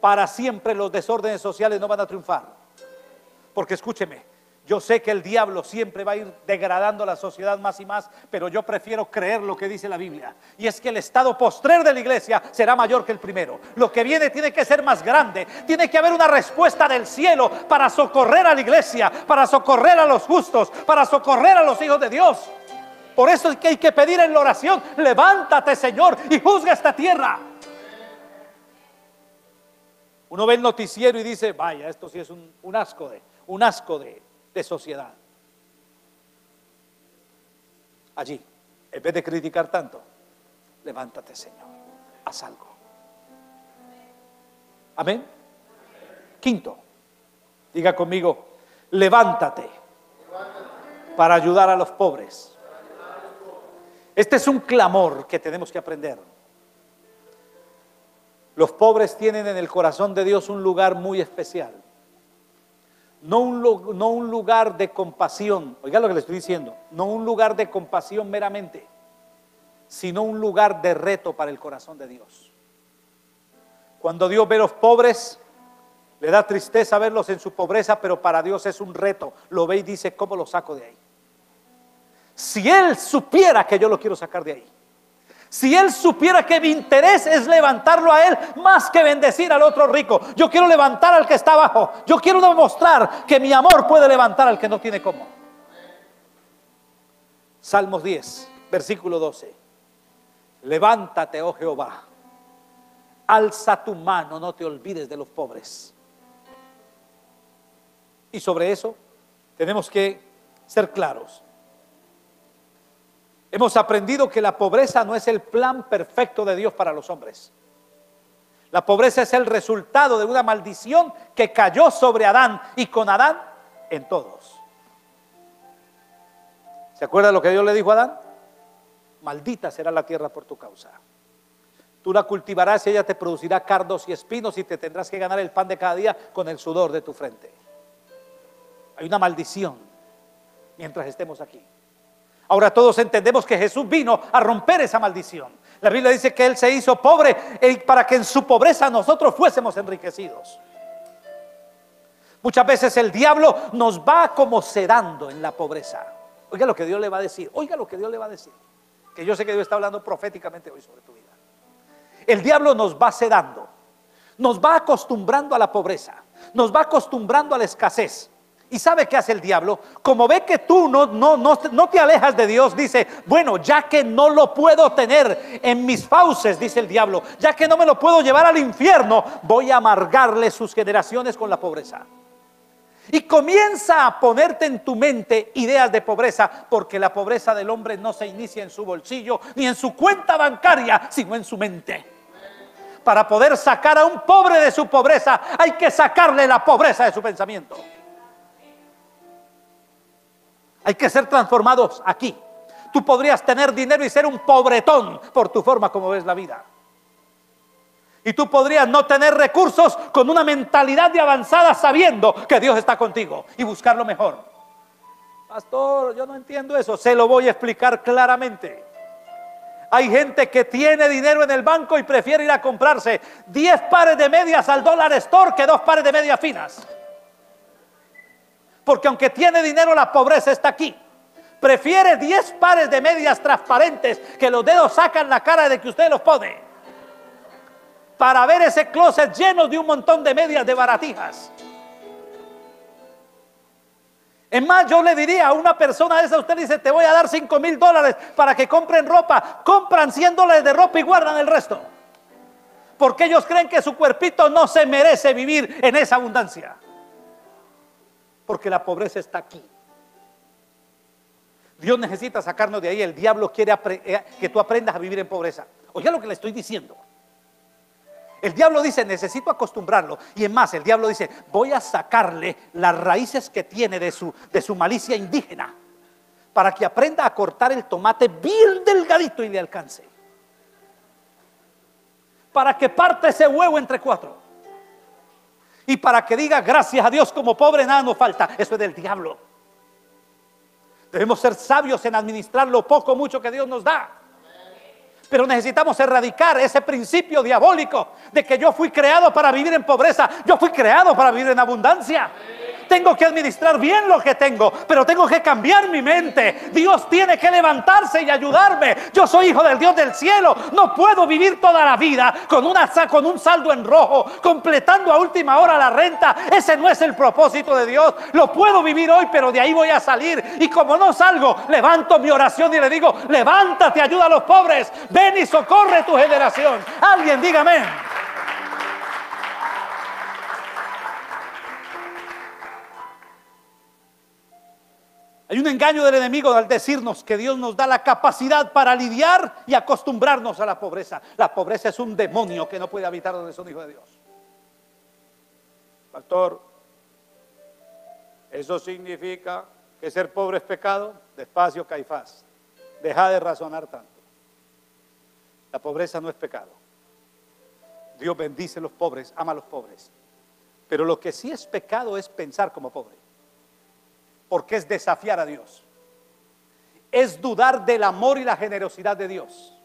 Para siempre los desórdenes sociales no van a triunfar. Porque escúcheme, yo sé que el diablo siempre va a ir degradando la sociedad más y más, pero yo prefiero creer lo que dice la Biblia. Y es que el estado postrer de la iglesia será mayor que el primero. Lo que viene tiene que ser más grande. Tiene que haber una respuesta del cielo para socorrer a la iglesia, para socorrer a los justos, para socorrer a los hijos de Dios. Por eso es que hay que pedir en la oración, levántate Señor y juzga esta tierra. Uno ve el noticiero y dice, vaya, esto sí es un, asco de, un asco de, de sociedad. Allí, en vez de criticar tanto, levántate, Señor, haz algo. Amén. Quinto, diga conmigo, levántate para ayudar a los pobres. Este es un clamor que tenemos que aprender. Los pobres tienen en el corazón de Dios un lugar muy especial no un, lugar de compasión, oiga lo que le estoy diciendo, no un lugar de compasión meramente, sino un lugar de reto para el corazón de Dios. Cuando Dios ve a los pobres, le da tristeza verlos en su pobreza, pero para Dios es un reto. Lo ve y dice, ¿cómo lo saco de ahí? Si Él supiera que yo lo quiero sacar de ahí. Si él supiera que mi interés es levantarlo a él más que bendecir al otro rico. Yo quiero levantar al que está abajo. Yo quiero demostrar que mi amor puede levantar al que no tiene cómo. Salmos 10, versículo 12. Levántate, oh Jehová. Alza tu mano, no te olvides de los pobres. Y sobre eso tenemos que ser claros. Hemos aprendido que la pobreza no es el plan perfecto de Dios para los hombres. La pobreza es el resultado de una maldición que cayó sobre Adán y con Adán en todos. ¿Se acuerda lo que Dios le dijo a Adán? Maldita será la tierra por tu causa. Tú la cultivarás y ella te producirá cardos y espinos y te tendrás que ganar el pan de cada día con el sudor de tu frente. Hay una maldición mientras estemos aquí. Ahora todos entendemos que Jesús vino a romper esa maldición. La Biblia dice que Él se hizo pobre para que en su pobreza nosotros fuésemos enriquecidos. Muchas veces el diablo nos va como sedando en la pobreza. Oiga lo que Dios le va a decir. Oiga lo que Dios le va a decir. Que yo sé que Dios está hablando proféticamente hoy sobre tu vida. El diablo nos va sedando. Nos va acostumbrando a la pobreza. Nos va acostumbrando a la escasez. ¿Y sabe qué hace el diablo? Como ve que tú no, no, no, no, te alejas de Dios, dice, bueno, ya que no lo puedo tener en mis fauces, dice el diablo, ya que no me lo puedo llevar al infierno, voy a amargarle sus generaciones con la pobreza. Y comienza a ponerte en tu mente ideas de pobreza, porque la pobreza del hombre no se inicia en su bolsillo ni en su cuenta bancaria, sino en su mente. Para poder sacar a un pobre de su pobreza, hay que sacarle la pobreza de su pensamiento. Hay que ser transformados aquí. Tú podrías tener dinero y ser un pobretón por tu forma como ves la vida. Y tú podrías no tener recursos con una mentalidad de avanzada sabiendo que Dios está contigo y buscar lo mejor. Pastor, yo no entiendo eso. Se lo voy a explicar claramente. Hay gente que tiene dinero en el banco y prefiere ir a comprarse 10 pares de medias al dólar store que dos pares de medias finas. Porque aunque tiene dinero, la pobreza está aquí. Prefiere 10 pares de medias transparentes que los dedos sacan la cara de que usted los pone. Para ver ese closet lleno de un montón de medias de baratijas. Es más, yo le diría a una persona de esa, usted dice, te voy a dar 5 mil dólares para que compren ropa. Compran 100 dólares de ropa y guardan el resto. Porque ellos creen que su cuerpito no se merece vivir en esa abundancia. Porque la pobreza está aquí. Dios necesita sacarnos de ahí. El diablo quiere eh, que tú aprendas a vivir en pobreza. Oiga lo que le estoy diciendo. El diablo dice, necesito acostumbrarlo. Y es más, el diablo dice, voy a sacarle las raíces que tiene de su, de su malicia indígena para que aprenda a cortar el tomate bien delgadito y le alcance. Para que parte ese huevo entre cuatro. Y para que diga gracias a Dios como pobre nada nos falta. Eso es del diablo. Debemos ser sabios en administrar lo poco o mucho que Dios nos da. Pero necesitamos erradicar ese principio diabólico de que yo fui creado para vivir en pobreza, yo fui creado para vivir en abundancia. Tengo que administrar bien lo que tengo, pero tengo que cambiar mi mente. Dios tiene que levantarse y ayudarme. Yo soy hijo del Dios del cielo. No puedo vivir toda la vida con, una, con un saldo en rojo, completando a última hora la renta. Ese no es el propósito de Dios. Lo puedo vivir hoy, pero de ahí voy a salir. Y como no salgo, levanto mi oración y le digo, levántate, ayuda a los pobres. Ven y socorre tu generación. Alguien dígame. Hay un engaño del enemigo al decirnos que Dios nos da la capacidad para lidiar y acostumbrarnos a la pobreza. La pobreza es un demonio que no puede habitar donde son hijos de Dios. Pastor, ¿eso significa que ser pobre es pecado? Despacio, Caifás. Deja de razonar tanto. La pobreza no es pecado. Dios bendice a los pobres, ama a los pobres. Pero lo que sí es pecado es pensar como pobre porque es desafiar a Dios. Es dudar del amor y la generosidad de Dios.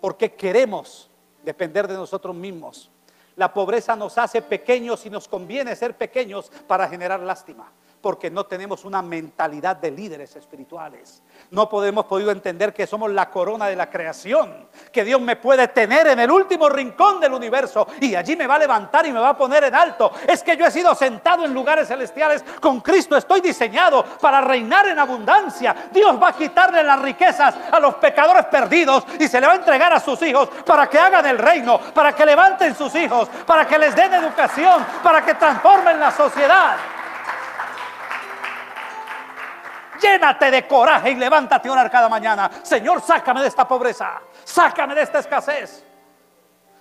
Porque queremos depender de nosotros mismos. La pobreza nos hace pequeños y nos conviene ser pequeños para generar lástima porque no tenemos una mentalidad de líderes espirituales. No podemos podido entender que somos la corona de la creación, que Dios me puede tener en el último rincón del universo y allí me va a levantar y me va a poner en alto. Es que yo he sido sentado en lugares celestiales con Cristo, estoy diseñado para reinar en abundancia. Dios va a quitarle las riquezas a los pecadores perdidos y se le va a entregar a sus hijos para que hagan el reino, para que levanten sus hijos, para que les den educación, para que transformen la sociedad. Llénate de coraje y levántate a orar cada mañana. Señor, sácame de esta pobreza. Sácame de esta escasez.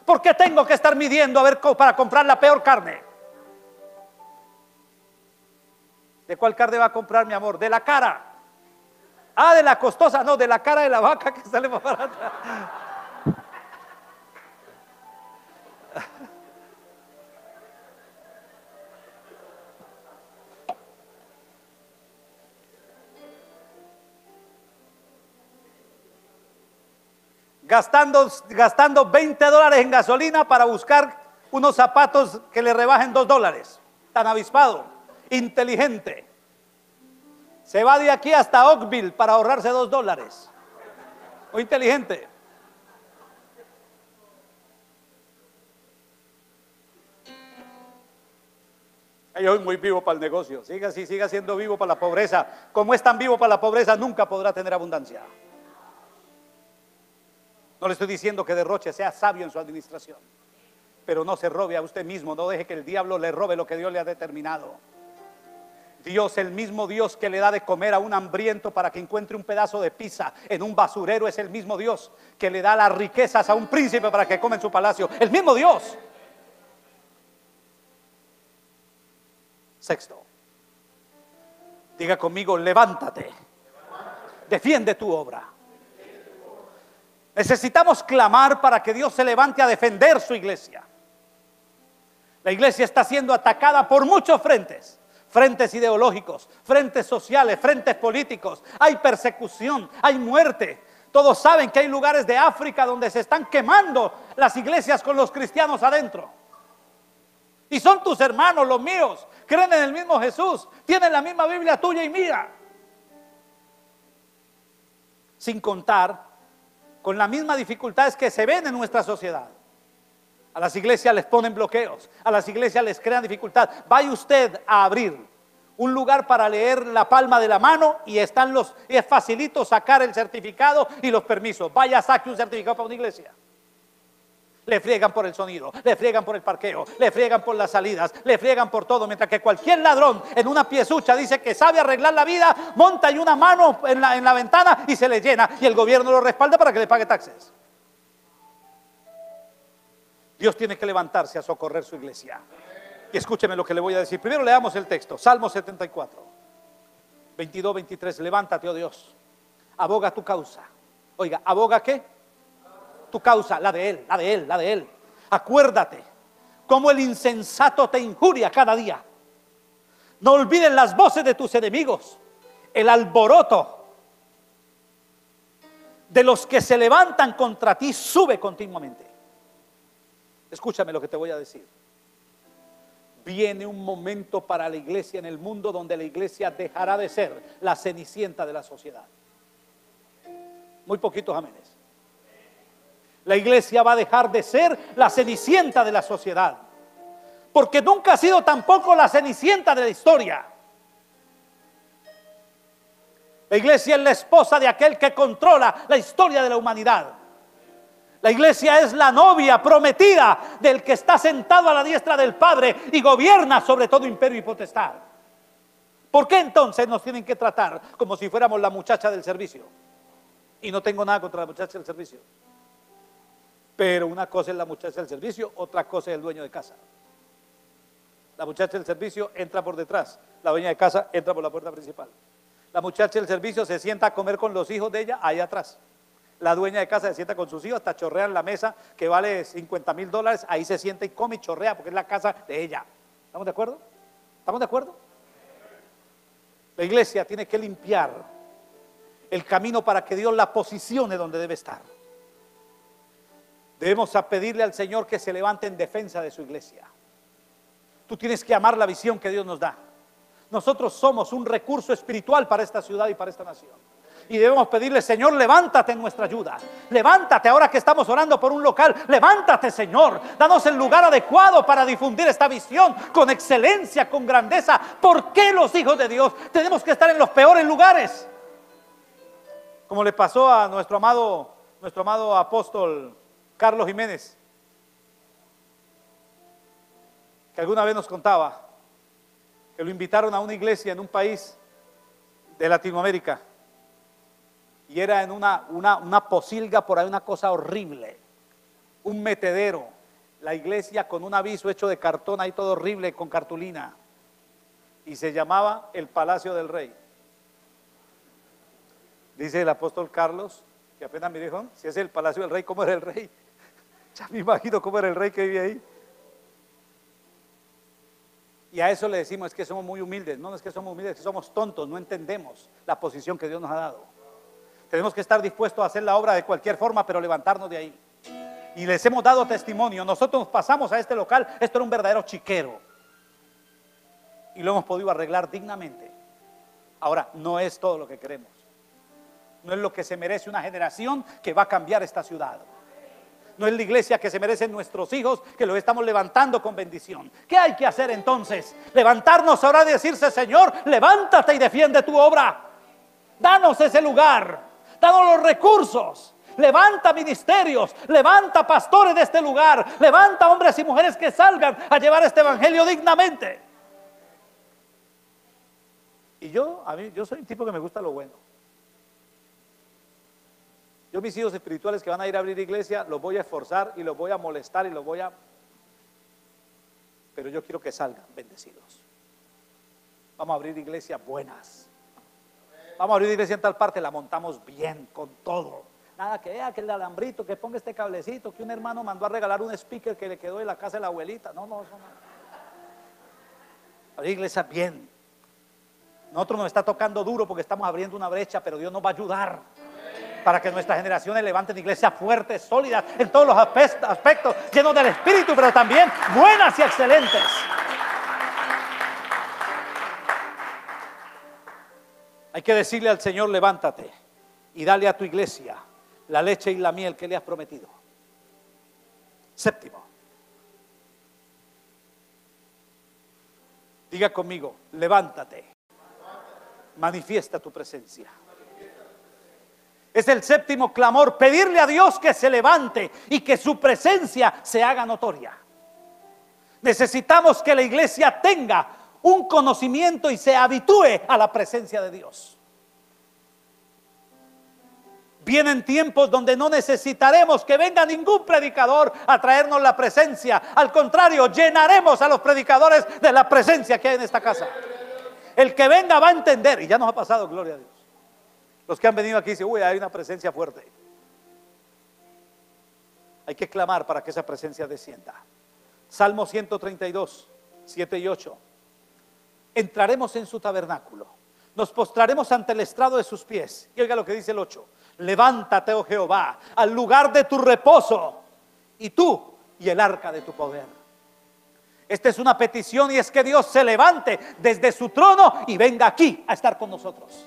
¿Por qué tengo que estar midiendo a para comprar la peor carne? ¿De cuál carne va a comprar, mi amor? De la cara. Ah, de la costosa, no, de la cara de la vaca que sale más barata. Gastando, gastando 20 dólares en gasolina para buscar unos zapatos que le rebajen 2 dólares. Tan avispado, inteligente. Se va de aquí hasta Oakville para ahorrarse 2 dólares. O inteligente. Yo soy muy vivo para el negocio. Siga así, siga siendo vivo para la pobreza. Como es tan vivo para la pobreza, nunca podrá tener abundancia. No le estoy diciendo que derroche, sea sabio en su administración. Pero no se robe a usted mismo, no deje que el diablo le robe lo que Dios le ha determinado. Dios, el mismo Dios que le da de comer a un hambriento para que encuentre un pedazo de pizza en un basurero, es el mismo Dios que le da las riquezas a un príncipe para que come en su palacio. El mismo Dios. Sexto. Diga conmigo, levántate. Defiende tu obra. Necesitamos clamar para que Dios se levante a defender su iglesia. La iglesia está siendo atacada por muchos frentes, frentes ideológicos, frentes sociales, frentes políticos. Hay persecución, hay muerte. Todos saben que hay lugares de África donde se están quemando las iglesias con los cristianos adentro. Y son tus hermanos, los míos, creen en el mismo Jesús, tienen la misma Biblia tuya y mía. Sin contar con las mismas dificultades que se ven en nuestra sociedad. A las iglesias les ponen bloqueos, a las iglesias les crean dificultad. Vaya usted a abrir un lugar para leer la palma de la mano y están los es facilito sacar el certificado y los permisos. Vaya, saque un certificado para una iglesia. Le friegan por el sonido, le friegan por el parqueo, le friegan por las salidas, le friegan por todo. Mientras que cualquier ladrón en una piezucha dice que sabe arreglar la vida, monta y una mano en la, en la ventana y se le llena y el gobierno lo respalda para que le pague taxes. Dios tiene que levantarse a socorrer su iglesia. Y escúcheme lo que le voy a decir. Primero leamos el texto, Salmo 74, 22, 23. Levántate, oh Dios, aboga tu causa. Oiga, ¿aboga qué? Tu causa, la de Él, la de Él, la de Él. Acuérdate cómo el insensato te injuria cada día. No olvides las voces de tus enemigos, el alboroto de los que se levantan contra ti sube continuamente. Escúchame lo que te voy a decir. Viene un momento para la iglesia en el mundo donde la iglesia dejará de ser la cenicienta de la sociedad. Muy poquitos amenes. La iglesia va a dejar de ser la cenicienta de la sociedad. Porque nunca ha sido tampoco la cenicienta de la historia. La iglesia es la esposa de aquel que controla la historia de la humanidad. La iglesia es la novia prometida del que está sentado a la diestra del Padre y gobierna sobre todo imperio y potestad. ¿Por qué entonces nos tienen que tratar como si fuéramos la muchacha del servicio? Y no tengo nada contra la muchacha del servicio. Pero una cosa es la muchacha del servicio, otra cosa es el dueño de casa. La muchacha del servicio entra por detrás, la dueña de casa entra por la puerta principal. La muchacha del servicio se sienta a comer con los hijos de ella ahí atrás. La dueña de casa se sienta con sus hijos, hasta chorrea en la mesa que vale 50 mil dólares, ahí se sienta y come y chorrea porque es la casa de ella. ¿Estamos de acuerdo? ¿Estamos de acuerdo? La iglesia tiene que limpiar el camino para que Dios la posicione donde debe estar. Debemos pedirle al Señor que se levante en defensa de su iglesia. Tú tienes que amar la visión que Dios nos da. Nosotros somos un recurso espiritual para esta ciudad y para esta nación y debemos pedirle, Señor, levántate en nuestra ayuda. Levántate ahora que estamos orando por un local. Levántate, Señor. Danos el lugar adecuado para difundir esta visión con excelencia, con grandeza. ¿Por qué los hijos de Dios tenemos que estar en los peores lugares? Como le pasó a nuestro amado, nuestro amado apóstol Carlos Jiménez, que alguna vez nos contaba que lo invitaron a una iglesia en un país de Latinoamérica y era en una, una, posilga por ahí, una cosa horrible, un metedero. La iglesia con un aviso hecho de cartón ahí todo horrible, con cartulina. Y se llamaba el Palacio del Rey. Dice el apóstol Carlos, que apenas me dijo, si es el Palacio del Rey, ¿cómo era el rey? Ya me imagino cómo era el rey que vivía ahí. Y a eso le decimos, es que somos muy humildes. No, es que somos humildes, es que somos tontos, no entendemos la posición que Dios nos ha dado. Tenemos que estar dispuestos a hacer la obra de cualquier forma, pero levantarnos de ahí. Y les hemos dado testimonio. Nosotros pasamos a este local, esto era un verdadero chiquero. Y lo hemos podido arreglar dignamente. Ahora, no es todo lo que queremos. No es lo que se merece una generación que va a cambiar esta ciudad. No es la iglesia que se merecen nuestros hijos, que los estamos levantando con bendición. ¿Qué hay que hacer entonces? Levantarnos ahora y decirse, Señor, levántate y defiende tu obra. Danos ese lugar danos los recursos. Levanta ministerios, levanta pastores de este lugar, levanta hombres y mujeres que salgan a llevar este evangelio dignamente. Y yo, a mí, yo soy un tipo que me gusta lo bueno. Yo mis hijos espirituales que van a ir a abrir iglesia, los voy a esforzar y los voy a molestar y los voy a... Pero yo quiero que salgan bendecidos. Vamos a abrir iglesias buenas vamos a abrir iglesia en tal parte, la montamos bien, con todo. Nada que vea que el alambrito, que ponga este cablecito, que un hermano mandó a regalar un speaker que le quedó en la casa de la abuelita. No, no, eso no. La iglesia bien. Nosotros nos está tocando duro porque estamos abriendo una brecha, pero Dios nos va a ayudar para que nuestras generaciones levanten iglesias fuertes, sólidas, en todos los aspectos, llenos del Espíritu, pero también buenas y excelentes. Hay que decirle al Señor, levántate y dale a tu iglesia la leche y la miel que le has prometido. Séptimo. Diga conmigo, levántate. Manifiesta tu presencia. Es el séptimo clamor, pedirle a Dios que se levante y que su presencia se haga notoria. Necesitamos que la iglesia tenga un conocimiento y se habitúe a la presencia de Dios. Vienen tiempos donde no necesitaremos que venga ningún predicador a traernos la presencia. Al contrario, llenaremos a los predicadores de la presencia que hay en esta casa. El que venga va a entender, y ya nos ha pasado, gloria a Dios. Los que han venido aquí dicen, uy, hay una presencia fuerte. Hay que clamar para que esa presencia descienda. Salmo 132, 7 y 8. Entraremos en su tabernáculo. Nos postraremos ante el estrado de sus pies. Y oiga lo que dice el 8 levántate, oh Jehová, al lugar de tu reposo, y tú y el arca de tu poder. Esta es una petición y es que Dios se levante desde su trono y venga aquí a estar con nosotros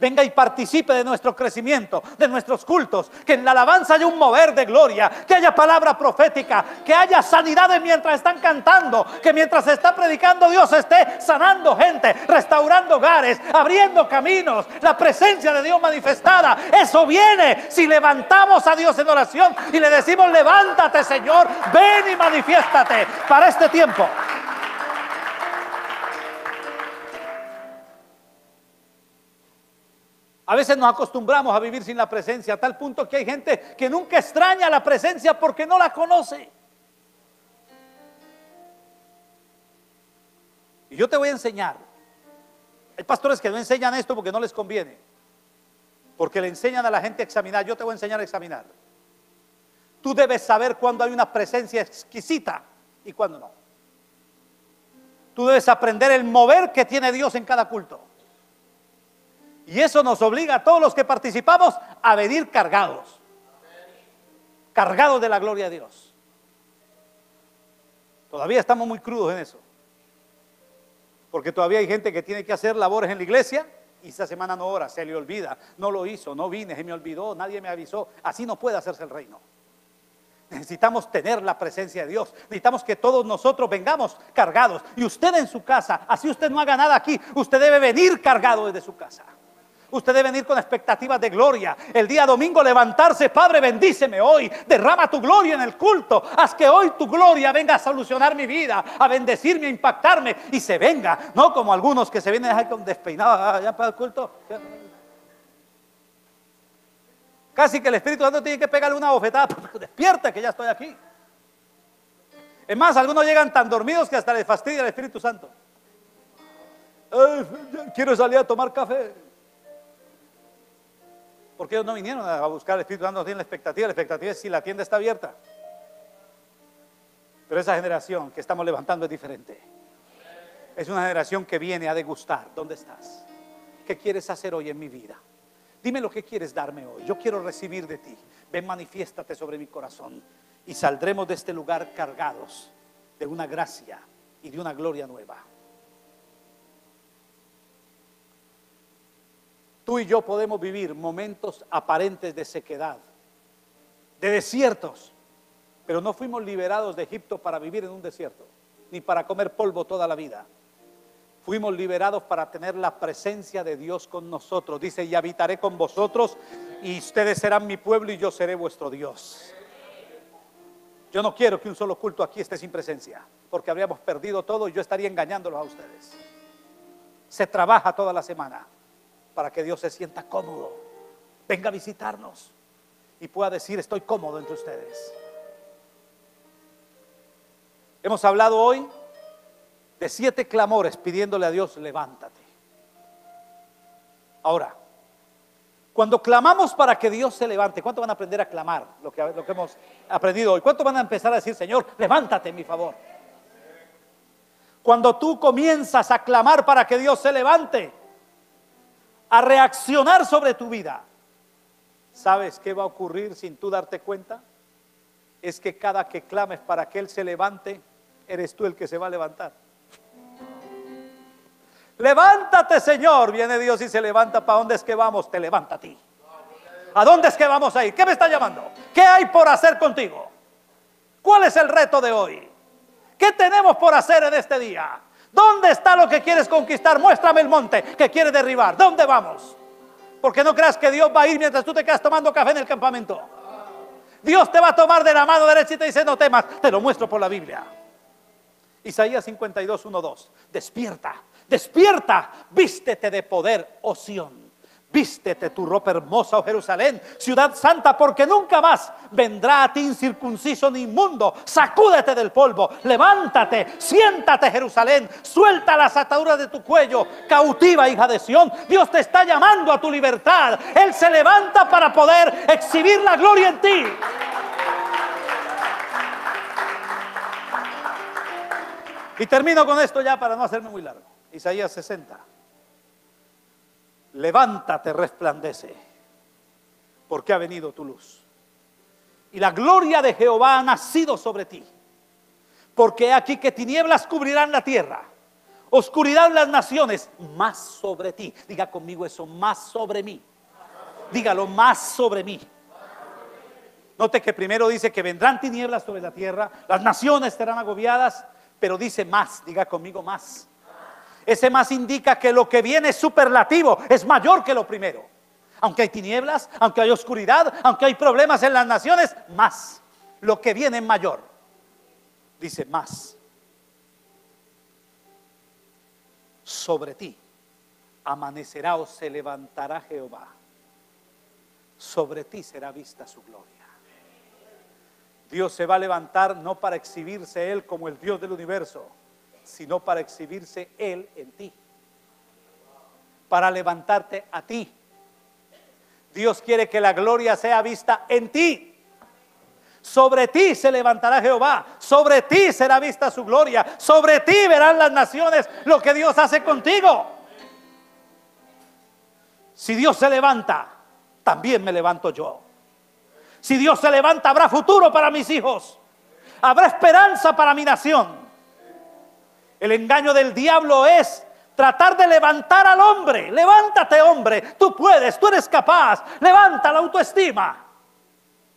venga y participe de nuestro crecimiento, de nuestros cultos, que en la alabanza haya un mover de gloria, que haya palabra profética, que haya sanidades mientras están cantando, que mientras se está predicando Dios esté sanando gente, restaurando hogares, abriendo caminos, la presencia de Dios manifestada. Eso viene si levantamos a Dios en oración y le decimos, levántate Señor, ven y manifiéstate para este tiempo. A veces nos acostumbramos a vivir sin la presencia, a tal punto que hay gente que nunca extraña la presencia porque no la conoce. Y yo te voy a enseñar. Hay pastores que no enseñan esto porque no les conviene. Porque le enseñan a la gente a examinar. Yo te voy a enseñar a examinar. Tú debes saber cuándo hay una presencia exquisita y cuándo no. Tú debes aprender el mover que tiene Dios en cada culto. Y eso nos obliga a todos los que participamos a venir cargados. Cargados de la gloria de Dios. Todavía estamos muy crudos en eso. Porque todavía hay gente que tiene que hacer labores en la iglesia y esta semana no ora, se le olvida, no lo hizo, no vine, se me olvidó, nadie me avisó. Así no puede hacerse el reino. Necesitamos tener la presencia de Dios. Necesitamos que todos nosotros vengamos cargados. Y usted en su casa, así usted no haga nada aquí, usted debe venir cargado desde su casa. Usted debe venir con expectativas de gloria. El día domingo levantarse, Padre, bendíceme hoy. Derrama tu gloria en el culto. Haz que hoy tu gloria venga a solucionar mi vida, a bendecirme, a impactarme y se venga. No como algunos que se vienen a con despeinado ya para el culto. Casi que el Espíritu Santo tiene que pegarle una bofetada. *laughs* Despierta que ya estoy aquí. Es más, algunos llegan tan dormidos que hasta les fastidia el Espíritu Santo. quiero salir a tomar café. Porque ellos no vinieron a buscar el Espíritu Santo, no tienen la expectativa. La expectativa es si la tienda está abierta. Pero esa generación que estamos levantando es diferente. Es una generación que viene a degustar. ¿Dónde estás? ¿Qué quieres hacer hoy en mi vida? Dime lo que quieres darme hoy. Yo quiero recibir de ti. Ven, manifiéstate sobre mi corazón. Y saldremos de este lugar cargados de una gracia y de una gloria nueva. Tú y yo podemos vivir momentos aparentes de sequedad, de desiertos, pero no fuimos liberados de Egipto para vivir en un desierto, ni para comer polvo toda la vida. Fuimos liberados para tener la presencia de Dios con nosotros. Dice, y habitaré con vosotros, y ustedes serán mi pueblo y yo seré vuestro Dios. Yo no quiero que un solo culto aquí esté sin presencia, porque habríamos perdido todo y yo estaría engañándolos a ustedes. Se trabaja toda la semana para que Dios se sienta cómodo. Venga a visitarnos y pueda decir, estoy cómodo entre ustedes. Hemos hablado hoy de siete clamores pidiéndole a Dios, levántate. Ahora, Cuando clamamos para que Dios se levante, ¿cuánto van a aprender a clamar lo que, lo que hemos aprendido hoy? ¿Cuánto van a empezar a decir, Señor, levántate en mi favor? Cuando tú comienzas a clamar para que Dios se levante, a reaccionar sobre tu vida, ¿sabes qué va a ocurrir sin tú darte cuenta? Es que cada que clames para que Él se levante, eres tú el que se va a levantar. Levántate, Señor. Viene Dios y se levanta. ¿Para dónde es que vamos? Te levanta a ti. ¿A dónde es que vamos a ir? ¿Qué me está llamando? ¿Qué hay por hacer contigo? ¿Cuál es el reto de hoy? ¿Qué tenemos por hacer en este día? ¿Dónde está lo que quieres conquistar? Muéstrame el monte que quieres derribar. ¿Dónde vamos? Porque no creas que Dios va a ir mientras tú te quedas tomando café en el campamento. Dios te va a tomar de la mano derecha y te dice, no temas, te lo muestro por la Biblia. Isaías 52, 1, 2. Despierta, Despierta, vístete de poder, oh Sión. Vístete tu ropa hermosa, oh Jerusalén, ciudad santa, porque nunca más vendrá a ti incircunciso ni inmundo. Sacúdete del polvo, levántate, siéntate, Jerusalén, suelta las ataduras de tu cuello, cautiva, hija de Sión. Dios te está llamando a tu libertad. Él se levanta para poder exhibir la gloria en ti. Y termino con esto ya para no hacerme muy largo. Isaías 60. Levántate, resplandece, porque ha venido tu luz. Y la gloria de Jehová ha nacido sobre ti. Porque aquí que tinieblas cubrirán la tierra, oscuridad las naciones, más sobre ti. Diga conmigo eso, más sobre mí. Dígalo, más sobre mí. Note que primero dice que vendrán tinieblas sobre la tierra, las naciones serán agobiadas, pero dice más, diga conmigo más. Ese más indica que lo que viene es superlativo, es mayor que lo primero. Aunque hay tinieblas, aunque hay oscuridad, aunque hay problemas en las naciones, más. Lo que viene es mayor. Dice más. Sobre ti amanecerá o se levantará Jehová. Sobre ti será vista su gloria. Dios se va a levantar no para exhibirse Él como el Dios del universo sino para exhibirse Él en ti, para levantarte a ti. Dios quiere que la gloria sea vista en ti. Sobre ti se levantará Jehová, sobre ti será vista su gloria, sobre ti verán las naciones lo que Dios hace contigo. Si Dios se levanta, también me levanto yo. Si Dios se levanta, habrá futuro para mis hijos, habrá esperanza para mi nación. El engaño del diablo es tratar de levantar al hombre. Levántate, hombre. Tú puedes, tú eres capaz. Levanta la autoestima.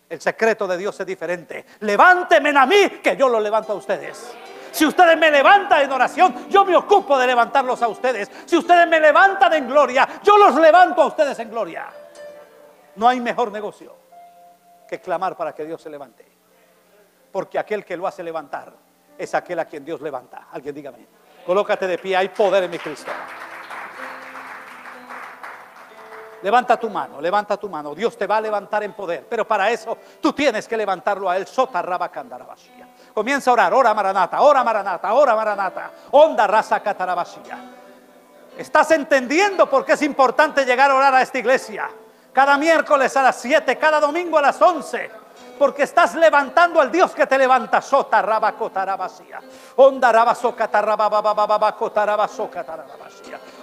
El secreto de Dios es diferente. Levánteme a mí, que yo lo levanto a ustedes. Si ustedes me levantan en oración, yo me ocupo de levantarlos a ustedes. Si ustedes me levantan en gloria, yo los levanto a ustedes en gloria. No hay mejor negocio que clamar para que Dios se levante. Porque aquel que lo hace levantar es aquel a quien Dios levanta. Alguien dígame. Colócate de pie, hay poder en mi Cristo. Levanta tu mano, levanta tu mano. Dios te va a levantar en poder. Pero para eso tú tienes que levantarlo a él. Sota rabacandarabashia. Comienza a orar. Ora maranata, ora maranata, ora maranata. Onda raza catarabashia. Estás entendiendo por qué es importante llegar a orar a esta iglesia. Cada miércoles a las 7, cada domingo a las 11 porque estás levantando al Dios que te levanta. Sota rabacotarabasía. Onda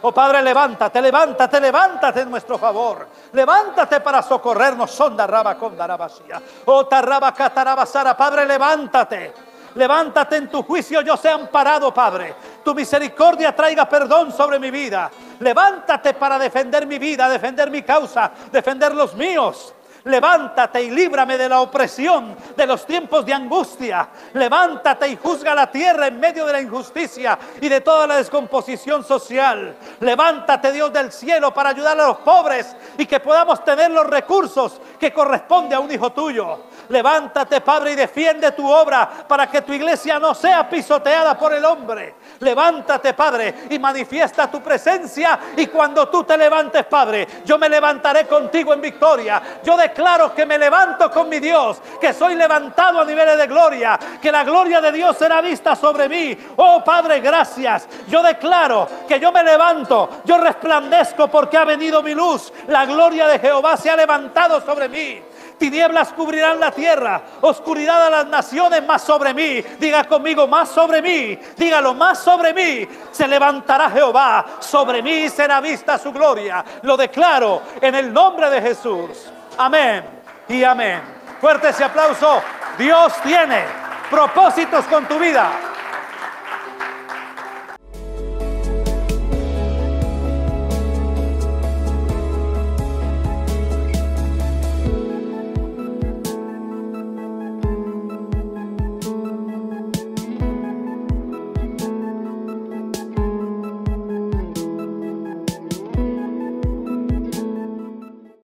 Oh Padre, levántate, levántate, levántate en nuestro favor. Levántate para socorrernos. Sonda rabacondarabasía. Oh. Padre, levántate. Levántate en tu juicio, yo sea amparado, Padre. Tu misericordia traiga perdón sobre mi vida. Levántate para defender mi vida, defender mi causa, defender los míos levántate y líbrame de la opresión de los tiempos de angustia. Levántate y juzga la tierra en medio de la injusticia y de toda la descomposición social. Levántate, Dios del cielo, para ayudar a los pobres y que podamos tener los recursos que corresponde a un hijo tuyo. Levántate, Padre, y defiende tu obra para que tu iglesia no sea pisoteada por el hombre. Levántate, Padre, y manifiesta tu presencia. Y cuando tú te levantes, Padre, yo me levantaré contigo en victoria. Yo declaro que me levanto con mi Dios, que soy levantado a niveles de gloria, que la gloria de Dios será vista sobre mí. Oh Padre, gracias. Yo declaro que yo me levanto, yo resplandezco porque ha venido mi luz. La gloria de Jehová se ha levantado sobre mí. Tinieblas cubrirán la tierra, oscuridad a las naciones, más sobre mí. Diga conmigo, más sobre mí. Dígalo, más sobre mí. Se levantará Jehová, sobre mí será vista su gloria. Lo declaro en el nombre de Jesús. Amén y amén. Fuerte ese aplauso. Dios tiene propósitos con tu vida.